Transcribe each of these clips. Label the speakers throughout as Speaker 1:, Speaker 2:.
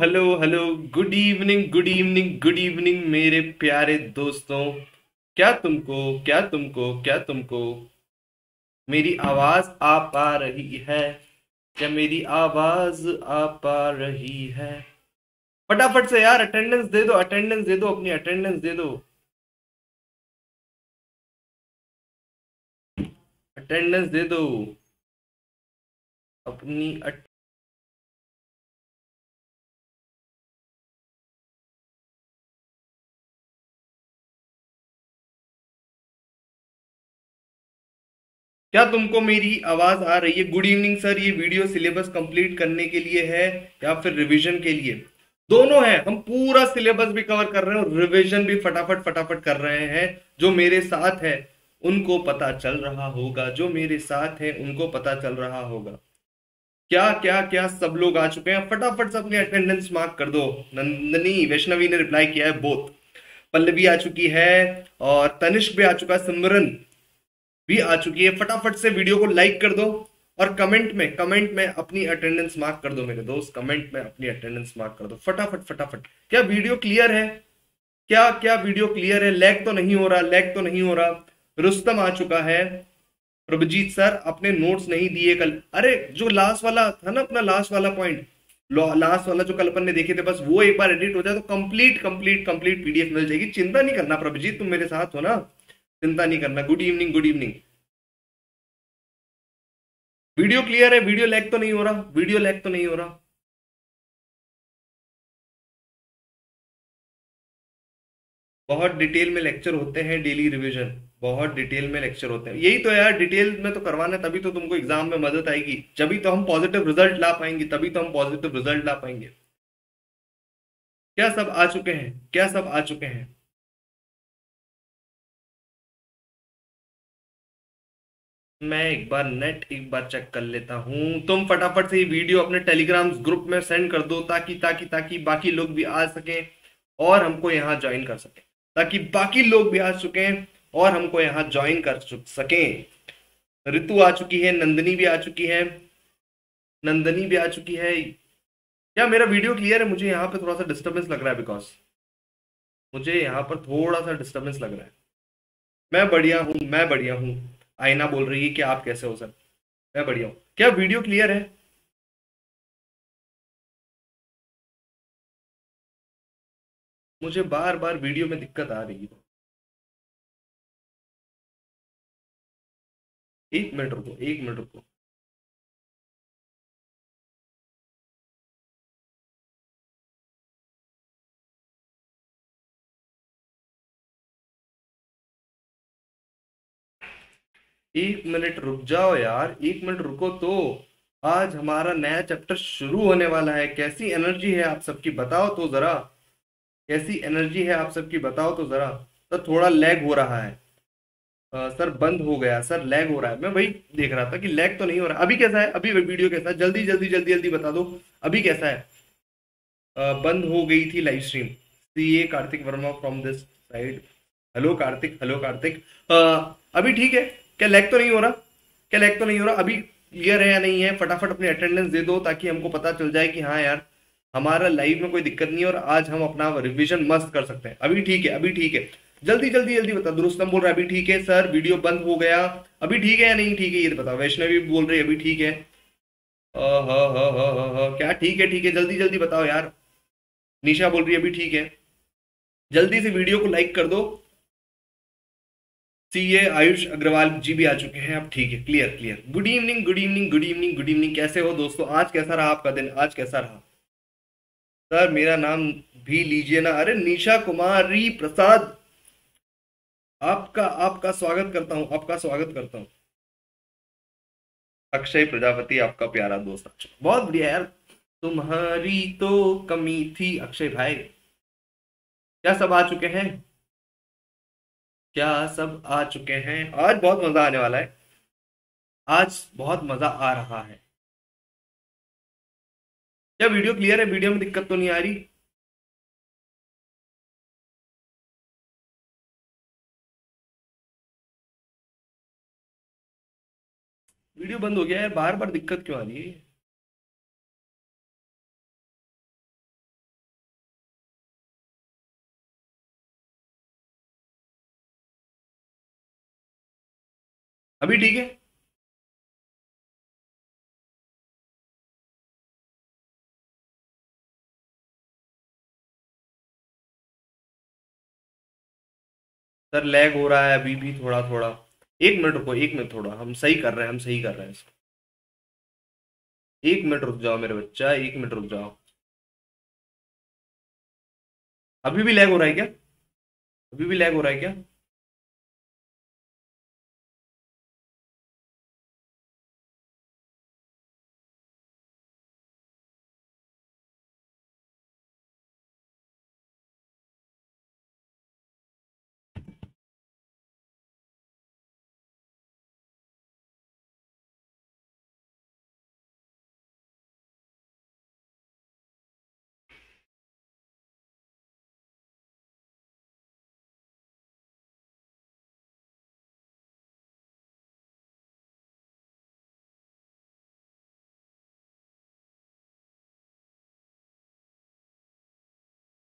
Speaker 1: Hello hello good evening good evening good evening मेरे प्यारे दोस्तों। क्या तुमको क्या तुमको क्या तुमको? मेरी आवाज़ आ पा रही है। क्या मेरी आवाज़ आ पा रही है? फटाफट से यार अटेंडेंस दे दो अटेंडेंस दे दो, अपनी अटेंडेंस दे दो। अटेंडेंस दे दो। अपनी क्या तुमको मेरी आवाज़ आ रही है? गुड इवनिंग सर ये वीडियो सिलेबस कंप्लीट करने के लिए है या फिर रिवीजन के लिए? दोनों है। हम पूरा सिलेबस भी कवर कर रहे हैं और रिवीजन भी फटाफट फटाफट कर रहे हैं। जो मेरे साथ है, उनको पता चल रहा होगा। जो मेरे साथ है, उनको पता चल रहा होगा। क्या क्या क्या सब लोग आ चुके हैं? फटाफट से अटेंडेंस मार्क कर दो। नंदनी, वैष्णवी ने रिप्लाई किया है बोथ पल्लवी आ चुकी है और तनिष्क भी आ चुका है, सिमरन. भी आ चुकी है। फटाफट से वीडियो को लाइक कर दो और कमेंट में कमेंट में अपनी अटेंडेंस मार्क कर दो मेरे दोस्त। कमेंट में अपनी अटेंडेंस मार्क कर दो। फटाफट फटाफट। क्या वीडियो क्लियर है? क्या क्या वीडियो क्लियर है? लैग तो नहीं हो रहा लैग तो नहीं हो रहा। रुस्तम आ चुका है। प्रभजीत सर, अपने नोट्स नहीं दिए कल। अरे, जो लास्ट वाला था ना अपना लास्ट वाला पॉइंट लास्ट वाला जो कल अपन ने देखे थे, बस वो एक बार एडिट हो जाए तो कंप्लीट कंप्लीट कंप्लीट पीडीएफ मिल जाएगी। चिंता नहीं करना प्रभजीत, तुम मेरे साथ हो ना। चिंता नहीं करना। Good evening good evening video clear है वीडियो लैग तो नहीं हो रहा। वीडियो लैग तो नहीं हो रहा। बहुत डिटेल में लेक्चर होते हैं डेली रिवीजन बहुत डिटेल में लेक्चर होते हैं। यही तो यार डिटेल में तो करवाना है, तभी तो तुमको एग्ज़ाम में मदद आएगी। जभी तो हम पॉजिटिव रिज़ल्ट ला पाएँगे, तभी तो हम पॉजिटिव रिज़ल्ट ला पाएँगे। क्या सब आ चुके हैं? क्या सब आ चुके हैं? मैं एक बार नेट एक बार चेक कर लेता हूँ। तुम फटाफट से ये वीडियो अपने टेलीग्राम ग्रुप में सेंड कर दो ताकि ताकि ताकि बाकी लोग भी आ सकें और हमको यहाँ ज्वाइन कर सकें। ताकि बाकी लोग भी आ चुके और हमको यहाँ ज्वाइन कर सकें ऋतु आ चुकी है, नंदनी भी आ चुकी है, नंदनी भी आ चुकी है। क्या मेरा वीडियो क्लियर है? मुझे यहाँ पे थोड़ा सा डिस्टर्बेंस लग रहा है बिकॉज़ मुझे यहाँ पर थोड़ा सा डिस्टर्बेंस लग रहा है। मैं बढ़िया हूँ, मैं बढ़िया हूँ। आईना बोल रही है कि आप कैसे हो सर? मैं बढ़िया हूँ। क्या वीडियो क्लियर है? मुझे बार बार वीडियो में दिक्कत आ रही है। एक मिनट रुको, एक मिनट रुको। एक मिनट रुक जाओ यार एक मिनट रुको तो। आज हमारा नया चैप्टर शुरू होने वाला है। कैसी एनर्जी है आप सबकी बताओ तो जरा। कैसी एनर्जी है आप सबकी बताओ तो जरा। तो थोड़ा लैग हो रहा है। आ, सर बंद हो गया सर लैग हो रहा है। मैं वही देख रहा था कि लैग तो नहीं हो रहा। अभी कैसा है? अभी वीडियो कैसा है? जल्दी जल्दी जल्दी जल्दी बता दो। अभी कैसा है? आ, बंद हो गई थी live stream C A Kartik Verma from this side hello Kartik hello Kartik. अभी ठीक है? क्या लैग तो नहीं हो रहा? क्या लैग तो नहीं हो रहा? अभी क्लियर है या नहीं है? फटाफट अपनी अटेंडेंस दे दो ताकि हमको पता चल जाए कि हाँ यार, हमारा लाइव में कोई दिक्कत नहीं है और आज हम अपना रिविजन मस्त कर सकते हैं। अभी ठीक है, अभी ठीक है। जल्दी जल्दी जल्दी बता दुरुस्तम बोल रहा है। अभी ठीक है सर वीडियो बंद हो गया। अभी ठीक है या नहीं ठीक है, ये बताओ। वैष्णवी बोल रही है, अभी ठीक है। क्या ठीक है ठीक है। जल्दी जल्दी बताओ यार। निशा बोल रही है, अभी ठीक है। जल्दी से वीडियो को लाइक कर दो। सी ए आयुष अग्रवाल जी भी आ चुके हैं। अब ठीक है clear clear good evening good evening good evening good evening कैसे हो दोस्तों? आज कैसा रहा आपका दिन? आज कैसा रहा? सर, मेरा नाम भी लीजिए ना। अरे, निशा कुमारी प्रसाद। आपका आपका स्वागत करता हूँ, आपका स्वागत करता हूँ। अक्षय प्रजापति, आपका प्यारा दोस्त। बहुत बढ़िया यार। तुम्हारी तो कमी थी, अक्षय भाई। क्या सब आ चुके हैं? क्या सब आ चुके हैं? आज बहुत मज़ा आने वाला है। आज बहुत मज़ा आ रहा है। क्या वीडियो क्लियर है? वीडियो में दिक्कत तो नहीं आ रही? वीडियो बंद हो गया है। बार बार दिक्कत क्यों आ रही है? अभी ठीक है। सर लैग हो रहा है अभी भी थोड़ा थोड़ा एक मिनट रुको, एक मिनट थोड़ा। हम सही कर रहे हैं, हम सही कर रहे हैं इसको। एक मिनट रुक जाओ मेरे बच्चा, एक मिनट रुक जाओ। अभी भी लैग हो रहा है क्या? अभी भी लैग हो रहा है क्या?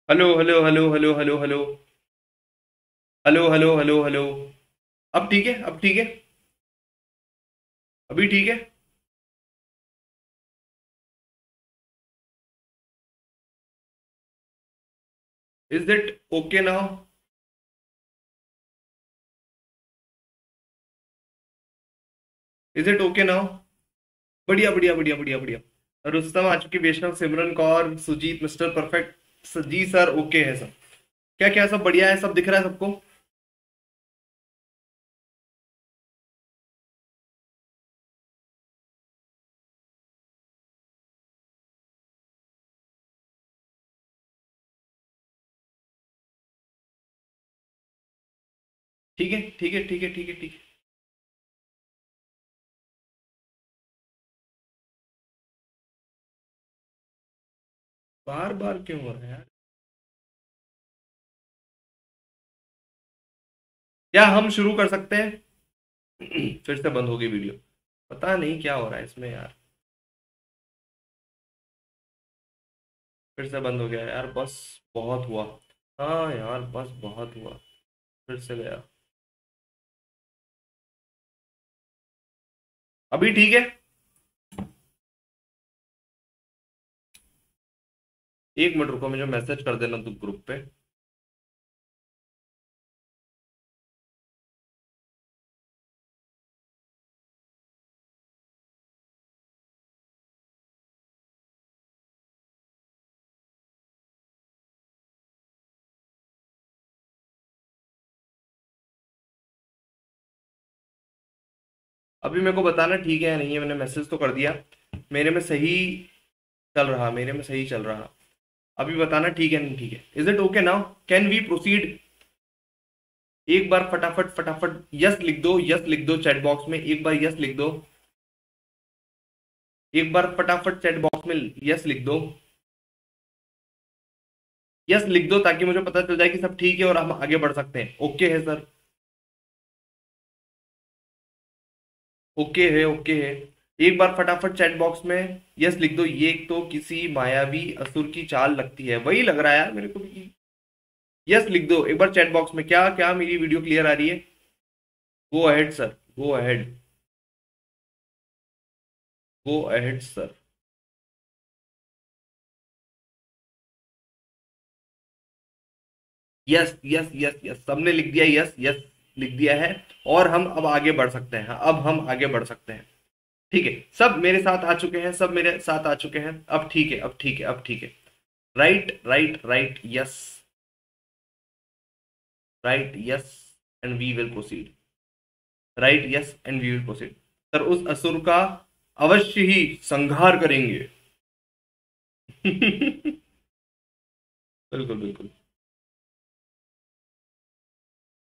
Speaker 1: Hello hello hello hello hello hello hello hello hello hello अब ठीक है, अब ठीक है? अभी ठीक है? Is it okay now is it okay now बढ़िया बढ़िया बढ़िया बढ़िया बढ़िया। रुस्तम आ चुकी Vaishnav Simran Kaur Sujit mister perfect ji sir, okay है सब। क्या क्या सब? बढ़िया है, सब दिख रहा है सबको? ठीक है ठीक है ठीक है ठीक है ठीक है। बार बार क्यों हो रहा है? यार क्या हम शुरू कर सकते हैं? फिर से बंद होगी वीडियो। पता नहीं क्या हो रहा है इसमें यार। फिर से बंद हो गया यार, बस बहुत हुआ। हाँ यार, बस बहुत हुआ। फिर से गया। अभी ठीक है? एक मिनट रुको मुझे मैसेज कर देना तू ग्रुप पे। अभी मेरे को बताना ठीक है या नहीं है, मैंने मैसेज तो कर दिया। मेरे में सही चल रहा, मेरे में सही चल रहा। अभी बताना ठीक है नहीं ठीक है। Is it okay now can we proceed एक बार फटाफट फटाफट यस लिख दो यस लिख दो चैट बॉक्स में। एक बार यस लिख दो। एक बार फटाफट चैट बॉक्स में यस लिख दो। यस लिख दो ताकि मुझे पता चल जाए कि सब ठीक है और हम आगे बढ़ सकते हैं। ओके है सर ओके है ओके है। एक बार फटाफट चैट बॉक्स में यस लिख दो, ये तो किसी मायावी असुर की चाल लगती है। वही लग रहा है यार मेरे को भी। यस लिख दो, एक बार चैट बॉक्स में, क्या क्या मेरी वीडियो क्लियर आ रही है? Go ahead sir go ahead go ahead sir yes yes yes yes सबने लिख दिया यस यस लिख दिया है। और हम अब आगे बढ़ सकते हैं। अब हम आगे बढ़ सकते हैं। ठीक है, सब मेरे साथ आ चुके हैं, सब मेरे साथ आ चुके हैं। अब ठीक है, अब ठीक है, अब ठीक है। Right right right yes right yes and we will proceed right yes and we will proceed sir, उस असुर का अवश्य ही संहार करेंगे। बिल्कुल बिल्कुल।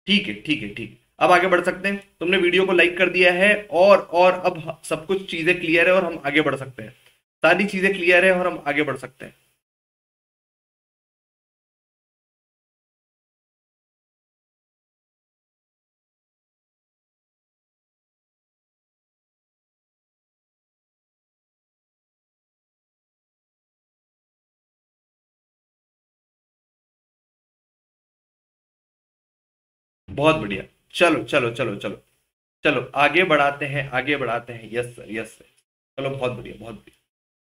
Speaker 1: ठीक है ठीक है, ठीक अब आगे बढ़ सकते हैं। तुमने वीडियो को लाइक कर दिया है और और अब सब कुछ चीज़ें क्लियर है और हम आगे बढ़ सकते हैं। सारी चीज़ें क्लियर है और हम आगे बढ़ सकते हैं। बहुत बढ़िया। चलो चलो चलो चलो। चलो, आगे बढ़ाते हैं, आगे बढ़ाते हैं। यस सर यस सर चलो, बहुत बढ़िया बहुत बढ़िया।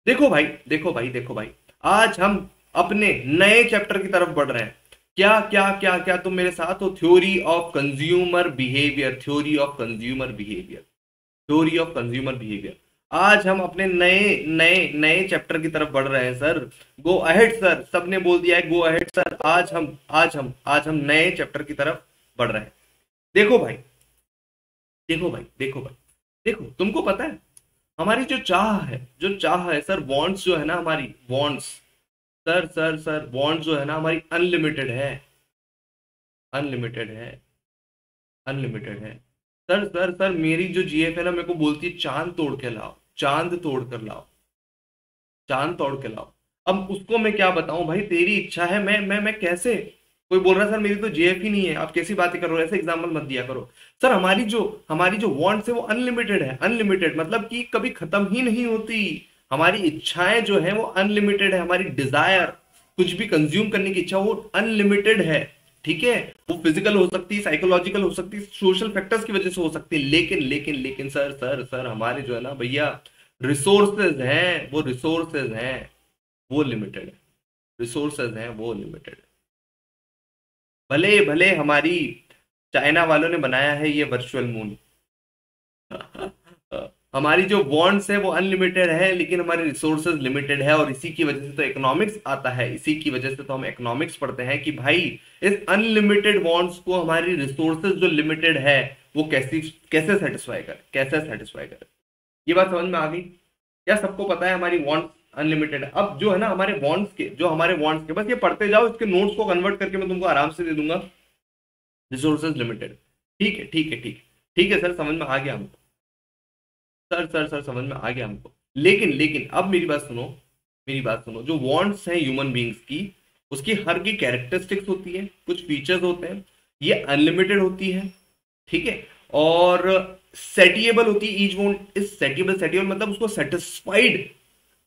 Speaker 1: देखो भाई देखो भाई देखो भाई, आज हम अपने नए चैप्टर की तरफ़ बढ़ रहे हैं। क्या क्या क्या क्या तुम मेरे साथ हो? Theory of consumer behaviour theory of consumer behaviour theory of consumer behaviour आज हम अपने नए नए नए चैप्टर की तरफ़ बढ़ रहे हैं सर गो अहेड सर सबने बोल दिया है गो अहेड सर आज हम आज हम आज हम नए चैप्टर की तरफ़ बढ़ रहे हैं। देखो भाई। देखो भाई देखो भाई। देखो, तुमको पता है, हमारी जो चाह है, जो चाह है, सर बॉन्ड्स जो है ना हमारी bonds sir sir sir bonds जो है ना हमारी अनलिमिटेड है। अनलिमिटेड है। अनलिमिटेड है। सर सर सर, मेरी जो जीएफ है ना, मेरे को बोलती है, चाँद तोड़ के लाओ, चाँद तोड़ कर लाओ, चाँद तोड़ के लाओ। अब उसको मैं क्या बताऊँ? भाई, तेरी इच्छा है, मैं मैं मैं कैसे कोई बोल रहा है, सर, मेरी तो जेएफ ही नहीं है, आप कैसी बातें कर रहे हो? ऐसे एग्ज़ाम्पल मत दिया करो। सर, हमारी जो हमारी जो वॉन्ट्स है वो अनलिमिटेड है अनलिमिटेड मतलब कि कभी खत्म ही नहीं होती। हमारी इच्छाएँ जो है वो अनलिमिटेड है, हमारी डिज़ायर कुछ भी कंज्यूम करने की इच्छा, वो अनलिमिटेड है, ठीक है? वो फ़िज़िकल हो सकती है साइकोलॉजिकल हो सकती है सोशल फैक्टर्स की वजह से हो सकती है, लेकिन लेकिन लेकिन, सर सर सर, हमारे जो है ना भैया रिसोर्सेज हैं, वो रिसोर्सेज हैं, वो लिमिटेड है रिसोर्सेज हैं, वो लिमिटेड है। भले भले हमारी चाइना वालों ने बनाया है ये वर्चुअल मून हमारी जो बॉन्ड्स है वो अनलिमिटेड है, लेकिन हमारे रिसोर्सेज लिमिटेड है, और इसी की वजह से तो इकोनॉमिक्स आता है। इसी की वजह से तो हम इकोनॉमिक्स पढ़ते हैं कि भाई, इस अनलिमिटेड बॉन्ड्स को हमारी रिसोर्सेज जो लिमिटेड है, वो कैसी, कैसे सेटिस्फाई कर, कैसे सेटिस्फाई कर? ये बात समझ में आ गई? क्या सबको पता है हमारी बॉन्ड्स अनलिमिटेड अब जो है ना हमारे बॉन्ड्स के, जो हमारे बॉन्ड्स के, बस ये पढ़ते जाओ, इसके नोट्स को कन्वर्ट करके मैं तुमको आराम से दे दूँगा। रिसोर्सेज लिमिटेड ठीक है ठीक है, ठीक ठीक है सर समझ में आ गया हमको। सर सर सर समझ में आ गया हमको। लेकिन लेकिन, अब मेरी बात सुनो, मेरी बात सुनो। जो वॉन्ट्स हैं ह्यूमन बींग्स की, उसकी हर की कैरेक्टरिस्टिक्स होती है, कुछ फीचर्स होते हैं, ये अनलिमिटेड होती है, ठीक है? और सेटिएबल होती है each want is satiable satiable मतलब उसको सेटिस्फाइड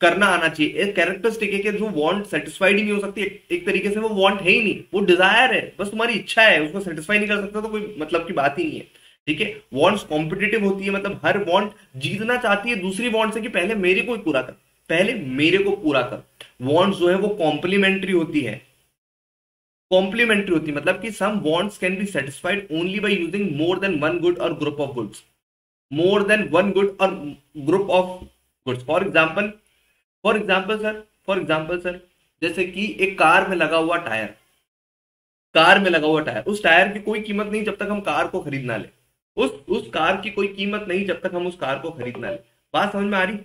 Speaker 1: करना आना चाहिए। एक कैरेक्टरिस्टिक है कि जो वांट सेटिस्फाइड ही नहीं हो सकती एक, तरीके से वो वांट है ही नहीं। वो डिज़ायर है बस तुम्हारी इच्छा है उसको सेटिस्फाई नहीं कर सकता तो कोई मतलब की बात ही नहीं है। ठीक है? वॉन्ट्स कॉम्पिटेटिव होती है मतलब हर वॉन्ट जीतना चाहती है दूसरी वॉन्ट से कि पहले मेरे को पूरा कर। पहले मेरे को पूरा कर। वॉन्ट्स जो है वो कॉम्प्लीमेंट्री होती है। कॉम्प्लीमेंट्री होती है मतलब कि some wants can be satisfied only by using more than one good और group of goods more than one good और group of goods for example for example sir for example sir जैसे कि एक car में लगा हुआ tyre, car में लगा हुआ टायर, उस टायर की कोई कीमत नहीं जब तक हम कार को खरीद ना ले। उस उस कार की कोई कीमत नहीं जब तक हम उस कार को खरीद ना ले। बात समझ में आ रही?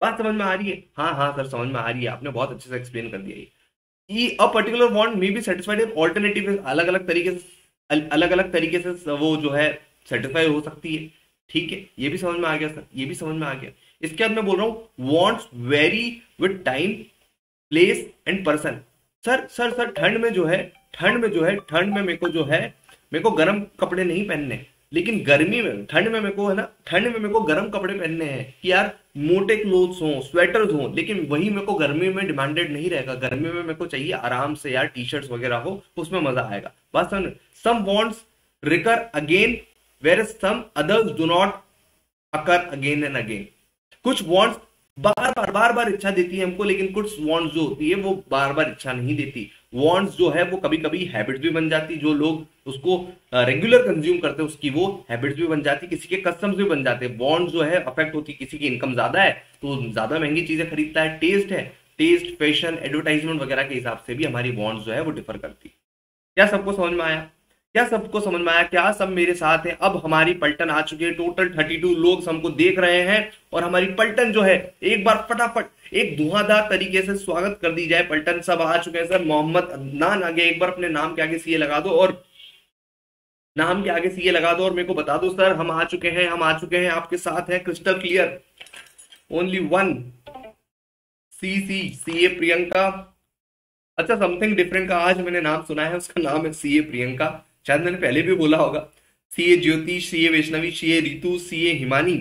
Speaker 1: बात समझ में आ रही है? हाँ हाँ सर समझ में आ रही है। आपने बहुत अच्छे से एक्सप्लेन कर दिया ये। A particular want may be satisfied alternative अलग अलग तरीके से अलग अलग तरीके से वो जो है सेटिस्फाई हो सकती है। ठीक है, ये भी समझ में आ गया सर ये भी समझ में आ गया। इसके बाद मैं बोल रहा हूँ wants vary with time place and person sir sir sir, ठंड में जो है, ठंड में जो है, ठंड में मेरे को जो है, मेरे को गर्म कपड़े नहीं पहनने। लेकिन गर्मी में, ठंड में मेरे को है ना, ठंड में मेरे को गर्म कपड़े पहनने हैं कि यार, मोटे क्लोथ्स हो स्वेटर्स हो, लेकिन वही मेरे को गर्मी में डिमांडेड नहीं रहेगा। गर्मी में मेरे को चाहिए आराम से यार टी शर्ट्स वगैरह हो, उसमें मज़ा आएगा। बस समझ some wants recur again where some others do not occur again and again कुछ वॉन्ट्स बार बार बार बार इच्छा देती है हमको, लेकिन कुछ वॉन्ट्स जो होती है वो बार बार इच्छा नहीं देती। वॉन्ट्स जो है वो कभी कभी हैबिट भी बन जाती, जो लोग उसको रेगुलर कंज्यूम करते हैं, उसकी वो हैबिट्स भी बन जाती, किसी के कस्टम्स भी बन जाते हैं। बॉन्ड जो है अफेक्ट होती, किसी की इनकम ज़्यादा है तो ज़्यादा महँगी चीज़ें खरीदता है। टेस्ट है। टेस्ट फ़ैशन एडवर्टाइजमेंट वगैरह के हिसाब से भी हमारी बॉन्ड जो है वो डिफर करती क्या सबको समझ में आया? क्या सबको समझ में आया? क्या सब मेरे साथ है? अब हमारी पलटन आ चुकी है। टोटल थर्टी टू लोग हमको देख रहे हैं और हमारी पलटन जो है, एक बार फटाफट, एक धुआंधार तरीके से स्वागत कर दी जाए। पलटन सब आ चुके हैं, सर। मोहम्मद अदनान आगे एक बार अपने नाम के आगे सीए लगा दो और नाम के आगे सीए लगा दो और मेरे को बता दो, सर। हम आ चुके हैं, हम आ चुके हैं। आपके साथ हैं crystal clear only one C C C A Priyanka अच्छा समथिंग डिफरेंट का आज मैंने नाम सुना है, उसका नाम है सी ए प्रियंका शायद मैंने पहले भी बोला होगा सी ए ज्योति सी ए वैष्णवी सी ए रितु सी ए हिमानी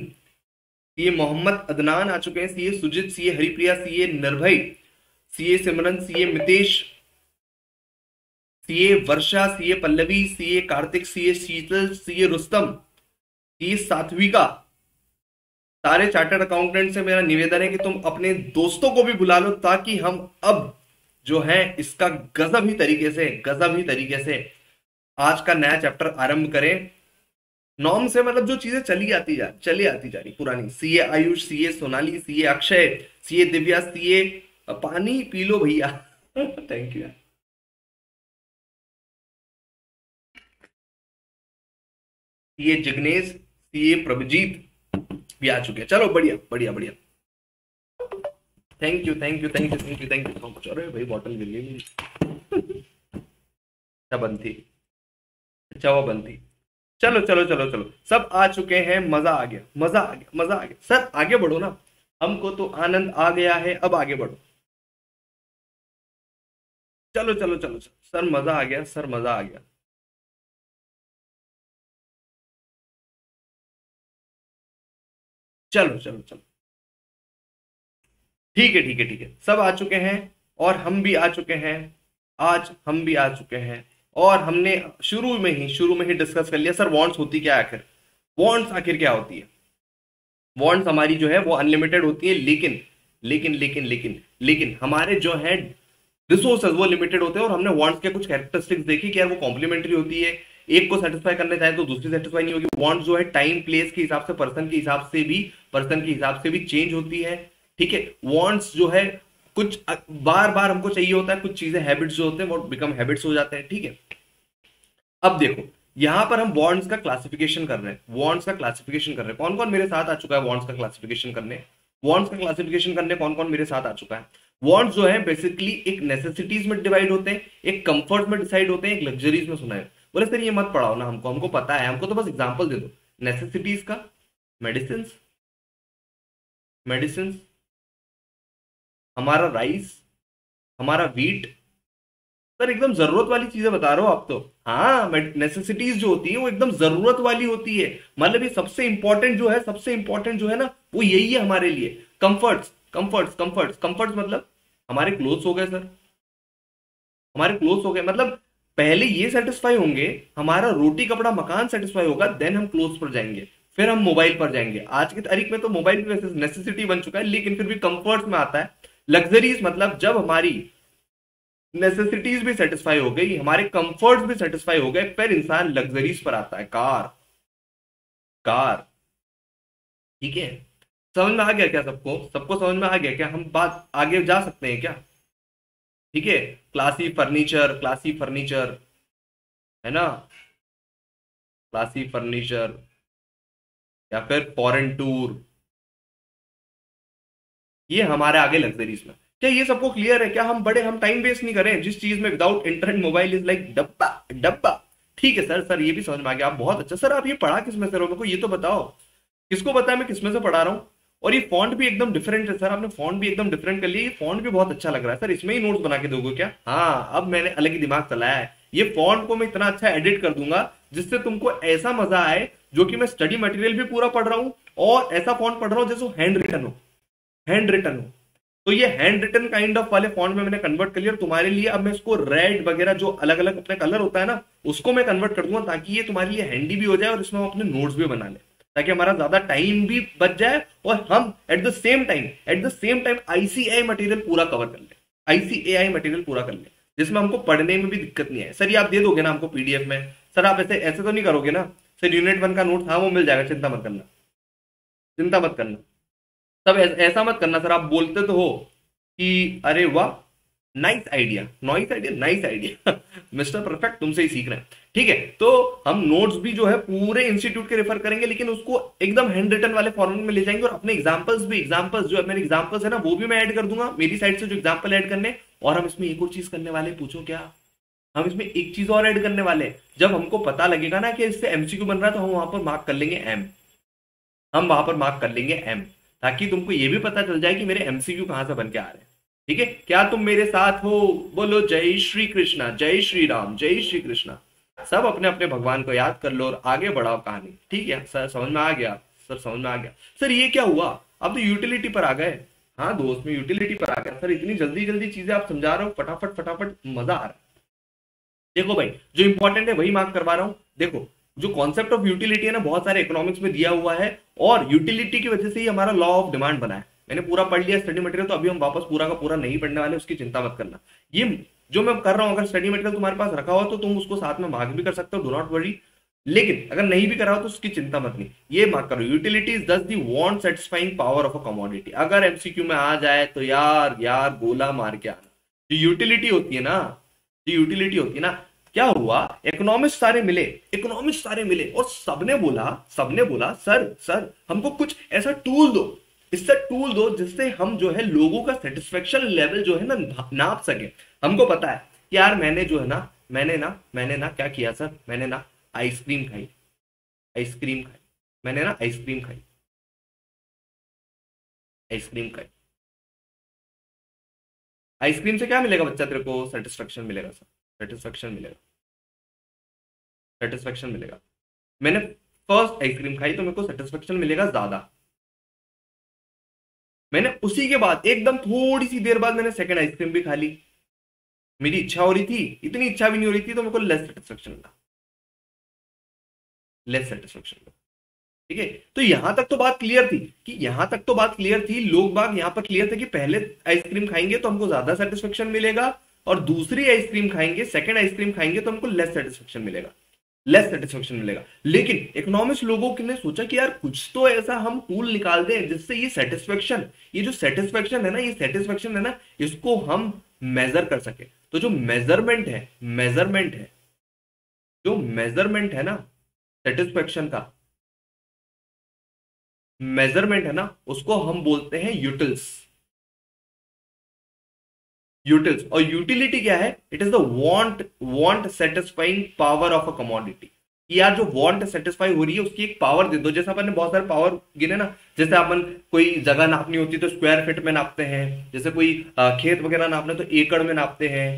Speaker 1: सी ए मोहम्मद अदनान आ चुके हैं सी ए सुजित सी ए Haripriya C A Nirbhay C A Simran C A Mitesh CA Varsha CA Pallavi CA Kartik CA Sheetal CA Rustam CA Satvika सारे चार्टर्ड अकाउंटेंट से मेरा निवेदन है कि तुम अपने दोस्तों को भी बुला लो ताकि हम अब जो है इसका गजब ही तरीके से गजब ही तरीके से आज का नया चैप्टर आरंभ करें। नॉर्म से मतलब जो चीज़ें चली आती जा, चली आती जा रही, पुरानी। CA Ayush CA Sonali CA Akshay CA Divya CA पानी पी लो भैया। Thank you CA Jignesh CA Prabhjeet भी आ चुके हैं। चलो, बढ़िया बढ़िया बढ़िया। Thank you thank you thank you thank you thank you so much अरे भाई बॉटल गिर गई मेरी थी चलो चलो चलो चलो। सब आ चुके हैं, मज़ा आ गया, मज़ा आ गया, मज़ा आ गया। सर, आगे बढ़ो ना। हमको तो आनंद आ गया है, अब आगे बढ़ो। चलो चलो चलो चलो। सर, मज़ा आ गया, सर, मज़ा आ गया। चलो चलो चलो। ठीक है ठीक है ठीक है। सब आ चुके हैं और हम भी आ चुके हैं। आज हम भी आ चुके हैं। और हमने शुरू में ही, शुरू में ही डिस्कस कर लिया, सर वॉन्ट्स होती क्या आखिर? वॉन्ट्स आखिर क्या होती है? वॉन्ट्स हमारी जो है, वो अनलिमिटेड होती है, लेकिन लेकिन लेकिन लेकिन लेकिन हमारे जो है रिसोर्सेज वो लिमिटेड होते हैं और हमने वॉन्ट्स के कुछ कैरेक्टरिस्टिक्स देखी कि यार वो कॉम्प्लीमेंट्री होती है। एक को सेटिस्फाई करने चाहे तो दूसरी सेटिस्फाई नहीं होगी। वॉन्ट जो है टाइम प्लेस के हिसाब से पर्सन के हिसाब से भी पर्सन के हिसाब से भी चेंज होती है। ठीक है? वॉन्ट्स जो है कुछ बार बार हमको चाहिए होता है, कुछ चीज़ें हैबिट्स जो होते हैं, वो बिकम हैबिट्स हो जाते हैं, ठीक है? अब देखो, यहाँ पर हम बॉन्ड्स का क्लासिफिकेशन कर रहे हैं बॉन्ड्स का क्लासिफिकेशन कर रहे हैं। कौन कौन मेरे साथ आ चुका है बॉन्ड्स का क्लासिफिकेशन करने? बॉन्ड्स का क्लासिफिकेशन करने कौन कौन मेरे साथ आ चुका है? वॉन्ट्स जो है बेसिकली एक नेसेसिटीज में डिवाइड होते हैं, एक कंफर्ट में डिसाइड होते हैं, एक लग्जरीज में सुना है बोले, सर, ये मत पढ़ाओ ना हमको हमको पता है, हमको तो बस एग्ज़ाम्पल दे दो। नेसेसिटीज का मेडिसिन मेडिसिन हमारा राइस हमारा वीट सर, एकदम ज़रूरत वाली चीज़ें बता रहे हो आप तो। हाँ नेसेसिटीज जो होती है, वो एकदम ज़रूरत वाली होती है। मतलब ये सबसे इंपॉर्टेंट जो है, सबसे इंपॉर्टेंट जो है ना, वो यही है हमारे लिए। कंफर्ट्स कंफर्ट्स कंफर्ट्स कंफर्ट्स मतलब हमारे क्लोथ्स हो गए, सर। हमारे क्लोथ्स हो गए। मतलब पहले ये सेटिस्फाई होंगे, हमारा रोटी, कपड़ा, मकान सेटिस्फाई होगा देन हम क्लोथ पर जाएँगे। फिर हम मोबाइल पर जाएँगे। आज की तारीख में तो मोबाइल नेसेसिटी बन चुका है, लेकिन फिर भी कंफर्ट्स में आता है। लग्जरीज मतलब जब हमारी नेसेसिटीज भी सेटिस्फाई हो गई, हमारे कंफर्ट्स भी सेटिस्फाई हो गए, फिर इंसान लग्जरीज पर आता है। कार। कार। ठीक है? समझ में आ गया क्या सबको? सबको समझ में आ गया क्या? हम बात आगे जा सकते हैं क्या? ठीक है? क्लासी फर्नीचर क्लासी फर्नीचर है ना? क्लासी फर्नीचर या फिर फॉरेन टूर ये हमारे आगे लग्जरीज में क्या ये सबको क्लियर है? क्या हम बड़े, हम टाइम वेस्ट नहीं करें? जिस चीज़ में without internet mobile is like डब्बा डब्बा। ठीक है, सर सर, ये भी समझ में आ गया। आप बहुत अच्छा सर, आप ये पढ़ा किसमें से मेरे को ये तो बताओ। किसको बताया मैं किसमें से पढ़ा रहा हूँ? और ये फॉन्ट भी एकदम डिफरेंट है, सर। आपने फॉन्ट भी एकदम डिफरेंट कर लिया। ये फॉन्ट भी बहुत अच्छा लग रहा है। सर, इसमें ही नोट्स बना के दोगे क्या? हाँ अब मैंने अलग ही दिमाग चलाया है। ये फॉन्ट को मैं इतना अच्छा एडिट कर दूँगा, जिससे तुमको ऐसा मज़ा आए, जो कि मैं स्टडी मटेरियल भी पूरा पढ़ रहा हूँ, और ऐसा फॉन्ट पढ़ रहा हूँ जैसे हैंड रिटन हो। हैंड रिटन हो। तो ये हैंड रिटन काइंड ऑफ़ वाले फॉन्ट में मैंने कन्वर्ट कर लिया और तुम्हारे लिए अब मैं इसको रेड वगैरह जो अलग अलग अपने कलर होता है ना, उसको मैं कन्वर्ट कर दूँगा ताकि ये तुम्हारे लिए हैंडी भी हो जाए और इसमें हम अपने नोट्स भी बना लें। ताकि हमारा ज़्यादा टाइम भी बच जाए और हम at the same time at the same time ICI material पूरा कवर कर ले। आईसीएआई मटेरियल पूरा कर ले, जिसमें हमको पढ़ने में भी दिक्कत नहीं है सर, ये आप दे दोगे ना हमको पीडीएफ में? सर, आप ऐसे ऐसे तो नहीं करोगे ना? सर यूनिट वन का नोट था, वो मिल जाएगा, चिंता मत करना। चिंता मत करना। सब ऐसा मत करना सर, आप बोलते तो हो कि, अरे वाह nice idea noise idea nice idea mister perfect तुमसे ही सीख रहे हैं। ठीक है तो हम नोट्स भी जो है पूरे इंस्टीट्यूट के रेफर करेंगे, लेकिन उसको एकदम हैंड रिटन वाले फॉर्मेट में ले जाएँगे और अपने एग्जांपल्स भी एग्जांपल्स जो मेरे एग्जांपल्स है ना, वो भी मैं ऐड कर दूँगा, मेरी साइड से जो एग्जांपल ऐड करने, और हम इसमें एक और चीज़ करने वाले पूछो क्या? हम इसमें एक चीज़ और ऐड करने वाले जब हमको पता लगेगा ना कि इससे एमसीक्यू बन रहा है तो हम वहाँ पर मार्क कर लेंगे एम हम वहाँ पर मार्क कर लेंगे एम ताकि तुमको ये भी पता चल जाए कि मेरे एमसीक्यू कहाँ से बन के आ रहे हैं। ठीक है? क्या तुम मेरे साथ हो? बोलो, जय श्री कृष्णा, जय श्री राम, जय श्री कृष्णा। सब अपने अपने भगवान को याद कर लो और आगे बढ़ाओ कहानी। ठीक है? सर, समझ में आ गया? सर, समझ में आ गया। सर, ये क्या हुआ? अब तो यूटिलिटी पर आ गए। हाँ दोस्त में यूटिलिटी पर आ गया सर, इतनी जल्दी जल्दी चीज़ें आप समझा रहे हो, फटाफट फटाफट, मज़ा आ रहा है। देखो भाई, जो इंपॉर्टेंट है वही मार्क करवा रहा हूँ। देखो, जो कॉन्सेप्ट ऑफ़ यूटिलिटी है ना, बहुत सारे इकोनॉमिक्स में दिया हुआ है। और यूटिलिटी की वजह से ही हमारा लॉ ऑफ़ डिमांड बना है। मैंने पूरा पढ़ लिया स्टडी मटेरियल तो अभी हम वापस पूरा का पूरा नहीं पढ़ने वाले, उसकी चिंता मत करना। ये जो मैं कर रहा हूँ, अगर स्टडी मटेरियल तुम्हारे पास रखा हुआ तो तुम उसको साथ में मार्क भी कर सकते हो डो नॉट वरी लेकिन अगर नहीं भी करा हो तो उसकी चिंता मत नहीं ये मार्क करो। Utility is this the want satisfying power of a commodity अगर एमसीक्यू में आ जाए तो यार यार, गोला मार के आना। जो यूटिलिटी होती है ना, जो यूटिलिटी होती है ना क्या हुआ? इकोनॉमिक्स सारे मिले इकोनॉमिक्स सारे मिले और सबने बोला सबने बोला, सर सर, हमको कुछ ऐसा टूल दो। इससे टूल दो जिससे हम जो है लोगों का सेटिस्फेक्शन लेवल जो है ना नाप सके। हमको पता है यार मैंने जो है ना, मैंने ना मैंने ना क्या किया सर? मैंने ना आइसक्रीम खाई। आइसक्रीम खाई। मैंने ना आइसक्रीम खाई। आइसक्रीम खाई। आइसक्रीम से क्या मिलेगा बच्चा तेरे को? सेटिस्फेक्शन मिलेगा सर। सेटिस्फेक्शन मिलेगा। सेटिस्फेक्शन मिलेगा। मैंने फ़र्स्ट आइसक्रीम खाई तो मेरे को सेटिस्फेक्शन मिलेगा ज़्यादा। मैंने उसी के बाद, एकदम थोड़ी सी देर बाद मैंने सेकंड आइसक्रीम भी खा ली। मेरी इच्छा हो रही थी, इतनी इच्छा भी नहीं हो रही थी तो मेरे को लेस सेटिस्फेक्शन मिला। लेस सेटिस्फेक्शन ठीक है? तो यहाँ तक तो बात क्लियर थी कि यहाँ तक तो बात क्लियर थी, लोग बाग यहाँ पर क्लियर थे कि पहले आइसक्रीम खाएँगे तो हमको ज़्यादा सेटिस्फेक्शन मिलेगा। और दूसरी आइसक्रीम खाएँगे सेकंड आइसक्रीम खाएँगे तो हमको लेस सेटिस्फेक्शन मिलेगा। लेस सेटिस्फेक्शन मिलेगा। लेकिन इकोनॉमिक्स लोगों ने सोचा कि यार, कुछ तो ऐसा हम टूल निकाल दें जिससे ये सेटिस्फेक्शन ये जो सेटिस्फेक्शन है ना, ये सेटिस्फेक्शन है ना, इसको हम मेजर कर सके। तो जो मेज़रमेंट है मेज़रमेंट है, जो मेज़रमेंट है ना सेटिस्फेक्शन का मेज़रमेंट है ना, उसको हम बोलते हैं यूटिल्स यूटिल्स और यूटिलिटी क्या है? It is the want want satisfying power of a commodity यार जो वांट सेटिस्फाई हो रही है, उसकी एक पावर दे दो। जैसे अपन ने बहुत सारे पावर गिने ना, जैसे अपन कोई जगह नापनी होती है तो स्क्वायर फिट में नापते हैं। जैसे कोई खेत वगैरह नापना तो एकड़ में नापते हैं।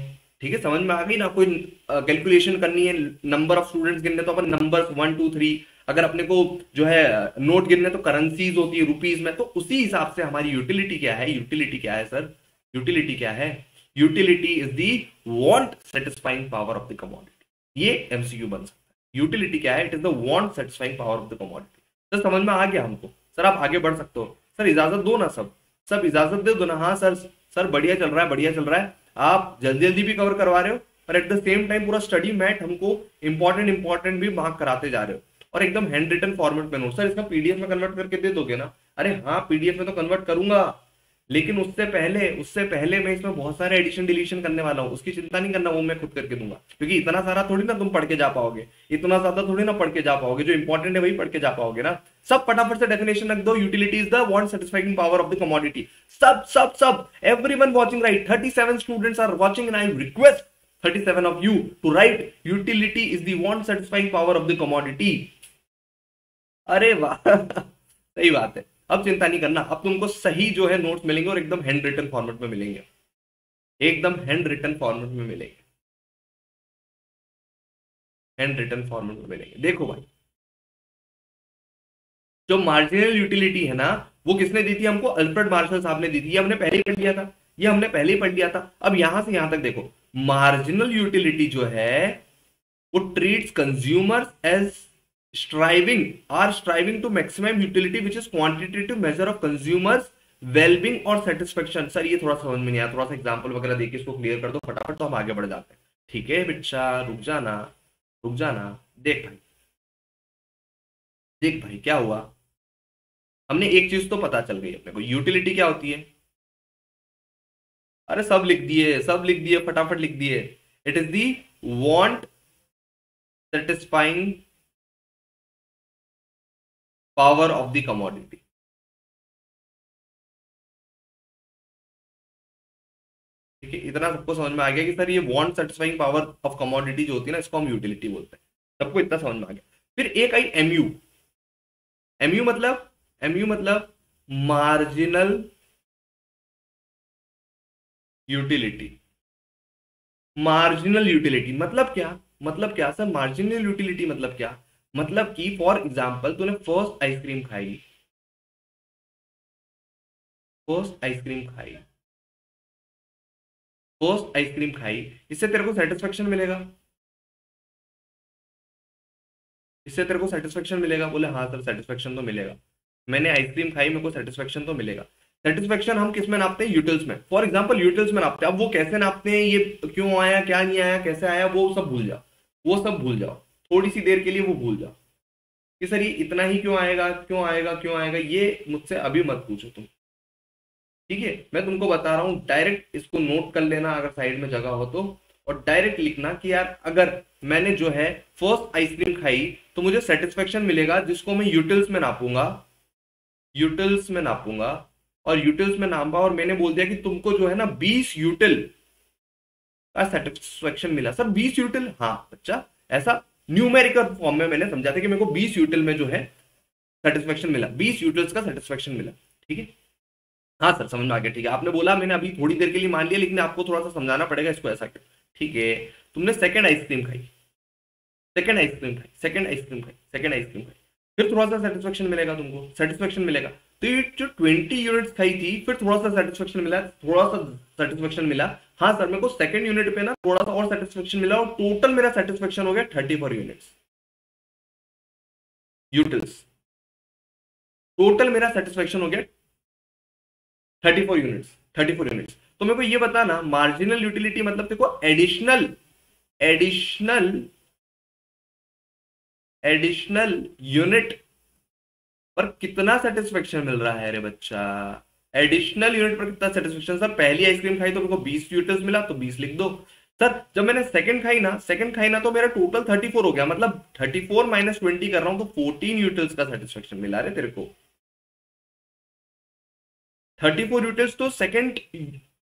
Speaker 1: ठीक है, समझ में आ गई ना? कोई कैलकुलेशन करनी है नंबर ऑफ़ स्टूडेंट्स गिनने तो अपन नंबर वन टू थ्री अगर अपने को जो है नोट गिनने तो करेंसीज होती है रुपीज़ में तो उसी हिसाब से हमारी यूटिलिटी क्या है? यूटिलिटी क्या है सर यूटिलिटी क्या है? Utility is the want satisfying power of the commodity ये एमसीक्यू बन सकता है। यूटिलिटी क्या है? It is the want satisfying power of the commodity sir, समझ में आ गया हमको? सर, आप आगे बढ़ सकते हो। सर, इजाज़त दो ना सब। सब इजाज़त दे दो ना। हाँ सर सर, बढ़िया चल रहा है, बढ़िया चल रहा है। आप जल्दी जल्दी भी कवर करवा रहे हो और एट द सेम टाइम पूरा स्टडी मैट हमको इंपॉर्टेंट इंपॉर्टेंट भी मार्क कराते जा रहे हो। और एकदम हैंड रिटन फॉर्मेट में नोट सर, इसका पीडीएफ में कन्वर्ट करके दे दोगे ना? अरे हाँ पीडीएफ में तो कन्वर्ट करूँगा। लेकिन उससे पहले उससे पहले मैं इसमें बहुत सारे एडिशन डिलीशन करने वाला हूँ। उसकी चिंता नहीं करना, वो मैं खुद करके दूँगा। क्योंकि इतना सारा थोड़ी ना तुम पढ़ के जा पाओगे। इतना ज़्यादा थोड़ी ना पढ़ के जा पाओगे। जो इंपॉर्टेंट है वही पढ़ के जा पाओगे ना। सब फटाफट से डेफिनेशन रख दो। Utility is the want satisfying power of the commodity सब सब सब everyone watching right thirty seven students are watching and I request 37 of you to write, utility is the want satisfying power of the commodity. अरे वाह, सही बात है। अब चिंता नहीं करना, अब तुमको सही जो है नोट्स मिलेंगे और एकदम हैंड रिटन फॉर्मेट में मिलेंगे। एकदम हैंड रिटन फॉर्मेट में मिलेंगे। हैंड रिटन फॉर्मेट में मिलेंगे। देखो भाई। जो मार्जिनल यूटिलिटी है ना, वो किसने दी थी हमको? अल्फ्रेड मार्शल साहब ने दी थी। ये हमने पहले ही पढ़ लिया था। ये हमने पहले ही पढ़ लिया था। अब यहाँ से यहाँ तक देखो। मार्जिनल यूटिलिटी जो है, वो treats consumers as striving, are striving to maximum utility, which is quantitative measure of consumers wellbeing और सेटिस्फेक्शन सर ये थोड़ा समझ में नहीं आया, थोड़ा सा एग्जांपल वगैरह देखिए इसको क्लियर कर दो, फटाफट तो हम आगे बढ़ जाते हैं। ठीक है, बिच्छा, रुक जाना रुक जाना, देख भाई। देख भाई, क्या हुआ? हमने एक चीज़ तो पता चल गई अपने को यूटिलिटी क्या होती है? अरे सब लिख दिए, सब लिख दिए, फटाफट लिख दिए। It is the want satisfying power of the commodity ठीक है, इतना सबको समझ में आ गया कि सर ये want satisfying power of commodity जो होती है ना, इसको हम यूटिलिटी बोलते हैं। सबको इतना समझ में आ गया। फिर एक आई एमयू एमयू मतलब एमयू मतलब मार्जिनल यूटिलिटी मार्जिनल यूटिलिटी मतलब क्या? मतलब क्या सर मार्जिनल यूटिलिटी मतलब क्या? मतलब कि फॉर एग्ज़ाम्पल तूने फ़र्स्ट आइसक्रीम खाई। फ़र्स्ट आइसक्रीम खाई। फ़र्स्ट आइसक्रीम खाई। इससे तेरे को सेटिस्फेक्शन मिलेगा। इससे तेरे को सेटिस्फेक्शन मिलेगा। बोले हाँ सर सेटिस्फेक्शन तो मिलेगा। मैंने आइसक्रीम खाई, मेरे को सेटिस्फेक्शन तो मिलेगा। सेटिस्फेक्शन हम किसमें नापते हैं? यूटिल्स में। फॉर एग्ज़ाम्पल यूटिल्स में नापते हैं। अब वो कैसे नापते हैं? ये क्यों आया, क्या नहीं आया, कैसे आया, वो सब भूल जाओ वो सब भूल जाओ। थोड़ी सी देर के लिए वो भूल जाओ कि सर ये इतना ही क्यों आएगा क्यों आएगा क्यों आएगा, ये मुझसे अभी मत पूछो तुम। ठीक है? मैं तुमको बता रहा हूँ डायरेक्ट इसको नोट कर लेना अगर साइड में जगह हो तो और डायरेक्ट लिखना कि यार अगर मैंने जो है फ़र्स्ट आइसक्रीम खाई तो मुझे सेटिस्फेक्शन मिलेगा, जिसको मैं यूटिल्स में नापूँगा यूटिल्स में नापूँगा, और यूटिल्स में नापा और मैंने बोल दिया कि तुमको जो है ना बीस यूटिल का सेटिस्फेक्शन मिला। सर, बीस यूटिल हाँ बच्चा, ऐसा न्यूमेरिकल फॉर्म में मैंने समझा था कि मेरे को बीस यूटिल में जो है सेटिस्फेक्शन मिला। बीस यूटिल्स का सेटिस्फेक्शन मिला, ठीक है? हाँ सर, समझ में आ गया, ठीक है। आपने बोला, मैंने अभी थोड़ी देर के लिए मान लिया, लेकिन आपको थोड़ा सा समझाना पड़ेगा इसको ऐसा, ठीक है? तुमने सेकंड आइसक्रीम खाई। सेकंड आइसक्रीम खाई सेकंड आइसक्रीम खाई सेकंड आइसक्रीम खाई। फिर थोड़ा सा सेटिस्फेक्शन मिलेगा तुमको सेटिस्फेक्शन मिलेगा। तो ये जो ट्वेंटी यूनिट्स खाई थी, फिर थोड़ा सा सेटिस्फेक्शन मिला थोड़ा सा सेटिस्फेक्शन मिला। हाँ सर, मेरे को सेकंड यूनिट पे ना थोड़ा सा और सेटिस्फेक्शन मिला और टोटल मेरा सेटिस्फेक्शन हो गया thirty four units utils total मेरा सेटिस्फेक्शन हो गया thirty four units thirty four units तो मेरे को ये बताना मार्जिनल यूटिलिटी मतलब देखो एडिशनल एडिशनल एडिशनल यूनिट पर कितना सेटिस्फेक्शन मिल रहा है अरे बच्चा? एडिशनल यूनिट पर कितना सेटिस्फेक्शन सर, पहली आइसक्रीम खाई तो मेरे को बीस यूनिट्स मिला तो बीस लिख दो। सर, जब मैंने सेकंड खाई ना सेकंड खाई ना तो मेरा टोटल थर्टी फोर हो गया। मतलब थर्टी फोर माइनस ट्वेंटी कर रहा हूँ तो फोर्टीन यूटिल्स का सेटिस्फेक्शन मिला रहे तेरे को। थर्टी फोर यूटिल्स तो सेकंड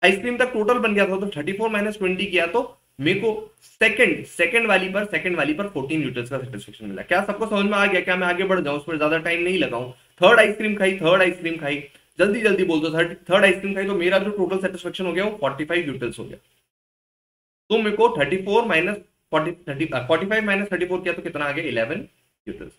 Speaker 1: आइसक्रीम तक टोटल बन गया था तो थर्टी फोर माइनस ट्वेंटी किया तो मेरे को सेकंड सेकंड वाली पर सेकंड वाली पर 14 न्यूटन का सेटिस्फेक्शन मिला। क्या सबको समझ में आ गया? क्या मैं आगे बढ़ जाऊँ? उस पर ज़्यादा टाइम नहीं लगाऊँ? थर्ड आइसक्रीम खाई थर्ड आइसक्रीम खाई। जल्दी जल्दी बोल दो थर्ड थर्ड आइसक्रीम खाई तो मेरा जो टोटल सेटिस्फेक्शन हो गया, वो 45 न्यूटन्स हो गया। तो मेरे को 34 minus forty five minus thirty four किया तो कितना आ गया? Eleven newtons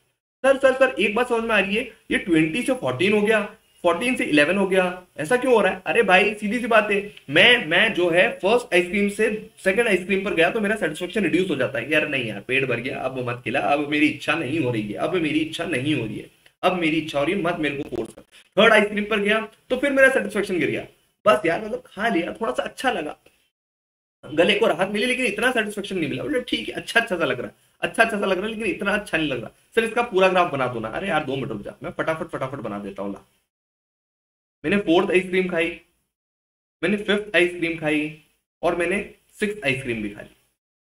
Speaker 1: sir sir sir एक बात समझ में आ रही है, ये ट्वेंटी से फोर्टीन हो गया। फोर्टीन से इलेवन हो गया। ऐसा क्यों हो रहा है? अरे भाई, सीधी सी बात है। मैं मैं जो है फ़र्स्ट आइसक्रीम से सेकंड आइसक्रीम पर गया तो मेरा सेटिस्फेक्शन रिड्यूस हो जाता है यार नहीं यार, पेट भर गया, अब मत खिला, अब मेरी इच्छा नहीं हो रही है, अब मेरी इच्छा नहीं हो रही है, अब मेरी इच्छा हो रही है, मत मेरे को फोर्स कर। थर्ड आइसक्रीम पर गया तो फिर मेरा सेटिस्फेक्शन गिर गया। बस यार मतलब खा लिया, थोड़ा सा अच्छा लगा। गले को राहत मिली, लेकिन इतना सेटिस्फेक्शन नहीं मिला। बोले, ठीक है अच्छा अच्छा सा लग रहा है अच्छा अच्छा सा लग रहा है, लेकिन इतना अच्छा नहीं लग रहा। सर इसका पूरा ग्राफ बना दो ना। अरे यार, दो मिनट रुक जा, मैं फटाफट फटाफट बना देता हूँ मैंने फोर्थ आइसक्रीम खाई, मैंने फिफ्थ आइसक्रीम खाई और मैंने सिक्स आइसक्रीम भी खाई,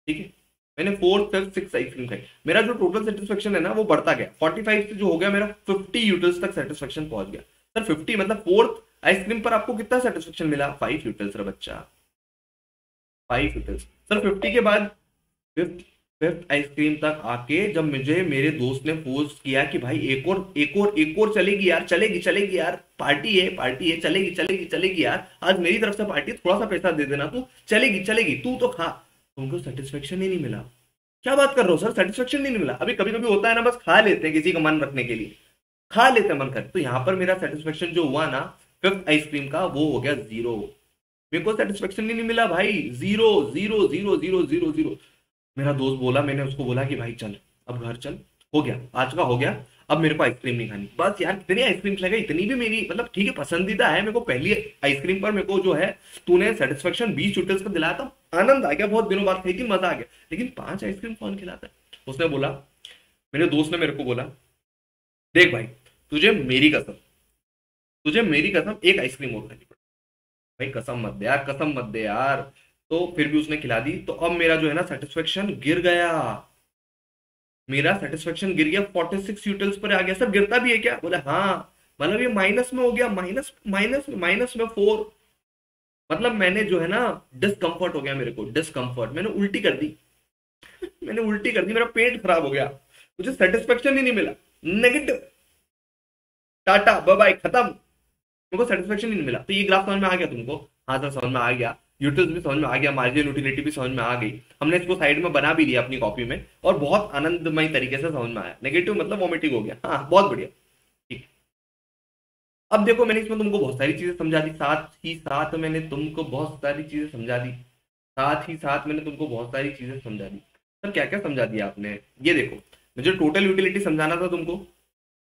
Speaker 1: ठीक है? मैंने फोर्थ, फिफ्थ, सिक्स आइसक्रीम खाई। मेरा जो टोटल सेटिस्फेक्शन है ना, वो बढ़ता गया। फोर्टी फाइव से जो हो गया, मेरा फिफ्टी यूटल्स तक सेटिस्फेक्शन पहुँच गया। सर फिफ्टी मतलब फोर्थ आइसक्रीम पर आपको कितना सेटिस्फेक्शन मिला? फाइव यूटल्स बच्चा। फाइव यूटल्स सर फिफ्टी के बाद फिफ्थ फिफ्थ आइसक्रीम तक आके जब मुझे, मेरे दोस्त ने फोर्स किया कि भाई एक और एक और एक और चलेगी यार, चलेगी चलेगी यार पार्टी है पार्टी है, चलेगी चलेगी चलेगी यार, आज मेरी तरफ़ से पार्टी थोड़ा सा पैसा दे देना तू, चलेगी चलेगी, तू तो खा। तुमको सेटिस्फेक्शन ही नहीं मिला। क्या बात कर रहे हो सर? सेटिस्फेक्शन नहीं मिला। अभी कभी कभी होता है ना, बस खा लेते हैं किसी का मन रखने के लिए। खा लेते हैं मन कर। तो यहाँ पर मेरा सेटिस्फेक्शन जो हुआ ना फिफ्थ आइसक्रीम का, वो हो गया ज़ीरो मेरे को सेटिस्फेक्शन नहीं मिला भाई। Zero zero zero zero zero zero मेरा दोस्त बोला, मैंने उसको बोला कि भाई चल, अब घर चल। हो गया, आज का हो गया, अब मेरे को आइसक्रीम नहीं खानी। बस यार कितनी आइसक्रीम खिलाएगा इतनी भी मेरी मतलब ठीक है, पसंदीदा है मेरे को पहली आइसक्रीम पर मेरे को जो है, तूने सेटिस्फेक्शन बीस चुटल्स का दिलाया था। आनंद आ गया, बहुत दिनों बाद थी, मज़ा आ गया। लेकिन पाँच आइसक्रीम कौन खिलाता है? उसने बोला मेरे दोस्त ने मेरे को बोला, देख भाई, तुझे मेरी कसम, तुझे मेरी कसम एक आइसक्रीम और खानी भाई, कसम मत दे यार, कसम मत दे यार। तो फिर भी उसने खिला दी। तो अब मेरा जो है ना सेटिस्फेक्शन गिर गया। मेरा सेटिस्फेक्शन गिर गया। फोर्टी सिक्स यूटिल्स पर आ गया। सर, गिरता भी है क्या? बोले हाँ। मतलब ये माइनस में हो गया। माइनस माइनस माइनस में फोर मतलब मैंने जो है ना डिस्कंफर्ट हो गया मेरे को। डिस्कंफर्ट मैंने उल्टी कर दी। मैंने उल्टी कर दी। मेरा पेट खराब हो गया। मुझे सेटिस्फेक्शन ही नहीं मिला। नेगेटिव टाटा बाय खत्म। मेरे को सेटिस्फेक्शन ही नहीं मिला। तो ये ग्राफ समझ में आ गया तुमको? हाँ सर समझ में आ गया। यूटिल्स भी समझ में आ गया, मार्जिन यूटिलिटी भी समझ में आ गई। हमने इसको साइड में बना भी लिया अपनी कॉपी में और बहुत आनंदमय तरीके से समझ में आया। नेगेटिव मतलब वॉमिटिंग हो गया। हाँ बहुत बढ़िया। ठीक। अब देखो, मैंने इसमें तुमको बहुत सारी चीज़ें समझा दी। साथ ही साथ मैंने तुमको बहुत सारी चीज़ें समझा दी। साथ ही साथ मैंने तुमको बहुत सारी चीज़ें समझा दी। सर क्या क्या समझा दिया आपने? ये देखो मुझे टोटल यूटिलिटी समझाना था तुमको,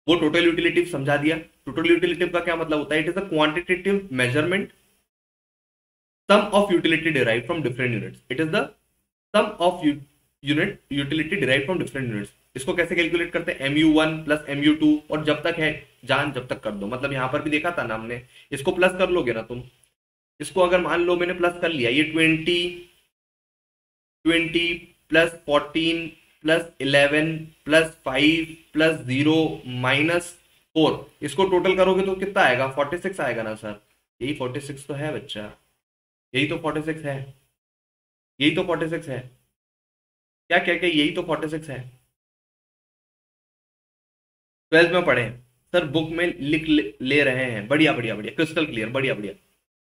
Speaker 1: वो टोटल यूटिलिटी समझा दिया। टोटल यूटिलिटी का क्या मतलब होता है? It is a quantitative measurement sum of utility derive from different units it is the sum of unit utility derive from different units इसको कैसे कैलकुलेट करते हैं? M U one plus M two और जब तक है, जान जब तक कर दो। मतलब यहाँ पर भी देखा था ना हमने। इसको प्लस कर लोगे ना तुम? इसको अगर मान लो मैंने प्लस कर लिया, ये twenty twenty plus fourteen plus eleven plus five plus zero minus four इसको टोटल करोगे तो कितना आएगा? फोर्टी सिक्स आएगा ना सर यही फोर्टी सिक्स तो है, बच्चा। यही तो फोर्टी सिक्स है। यही तो फोर्टी सिक्स है। क्या क्या क्या यही तो फोर्टी सिक्स है? ट्वेल्थ में पढ़े। सर बुक में लिख ले रहे हैं। बढ़िया बढ़िया बढ़िया। क्रिस्टल क्लियर बढ़िया बढ़िया।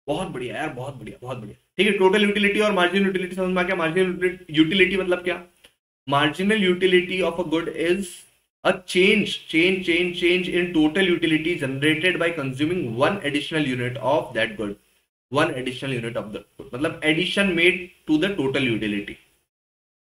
Speaker 1: बहुत बढ़िया यार, बहुत बढ़िया बहुत बढ़िया। ठीक है टोटल यूटिलिटी और मार्जिनल यूटिलिटी समझ में आ गया? मार्जिनल यूटिलिटी मतलब क्या? Marginal utility of a good is a change change change change in total utility generated by consuming one additional unit of that good one additional unit of the मतलब addition made to the total utility.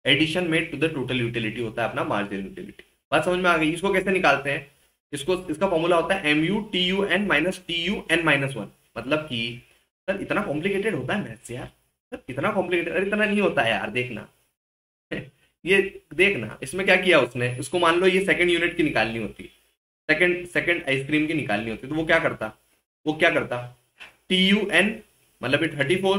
Speaker 1: Addition made to the total utility होता है अपना marginal utility. बात समझ में आ गई? इसको कैसे निकालते हैं? इसको, इसका फॉर्मूला होता है M U T U N minus T U N minus one मतलब कि, सर, इतना कॉम्प्लिकेटेड होता है मैथ्स यार। सर, इतना कॉम्प्लिकेटेड अरे इतना नहीं होता है यार, देखना। ये, देखना, इसमें क्या किया उसने? इसको मान लो ये सेकंड यूनिट की निकालनी होती सेकंड सेकंड आइसक्रीम की निकालनी होती तो वो क्या करता? वो क्या करता? टी यू एन मतलब कि thirty four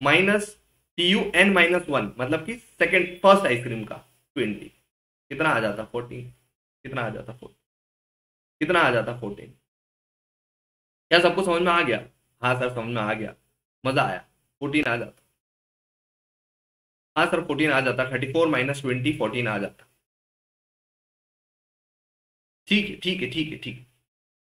Speaker 1: minus T U N minus one मतलब कि सेकेंड फ़र्स्ट आइसक्रीम का ट्वेंटी कितना आ जाता? फोर्टीन कितना आ जाता? फोर्टीन कितना आ जाता? फोर्टीन क्या सबको समझ में आ गया? हाँ सर, समझ में आ गया. मज़ा आया. फोर्टीन आ जाता. हाँ सर फोर्टीन आ जाता. Thirty four minus twenty fourteen आ जाता. ठीक है ठीक है ठीक है ठीक है.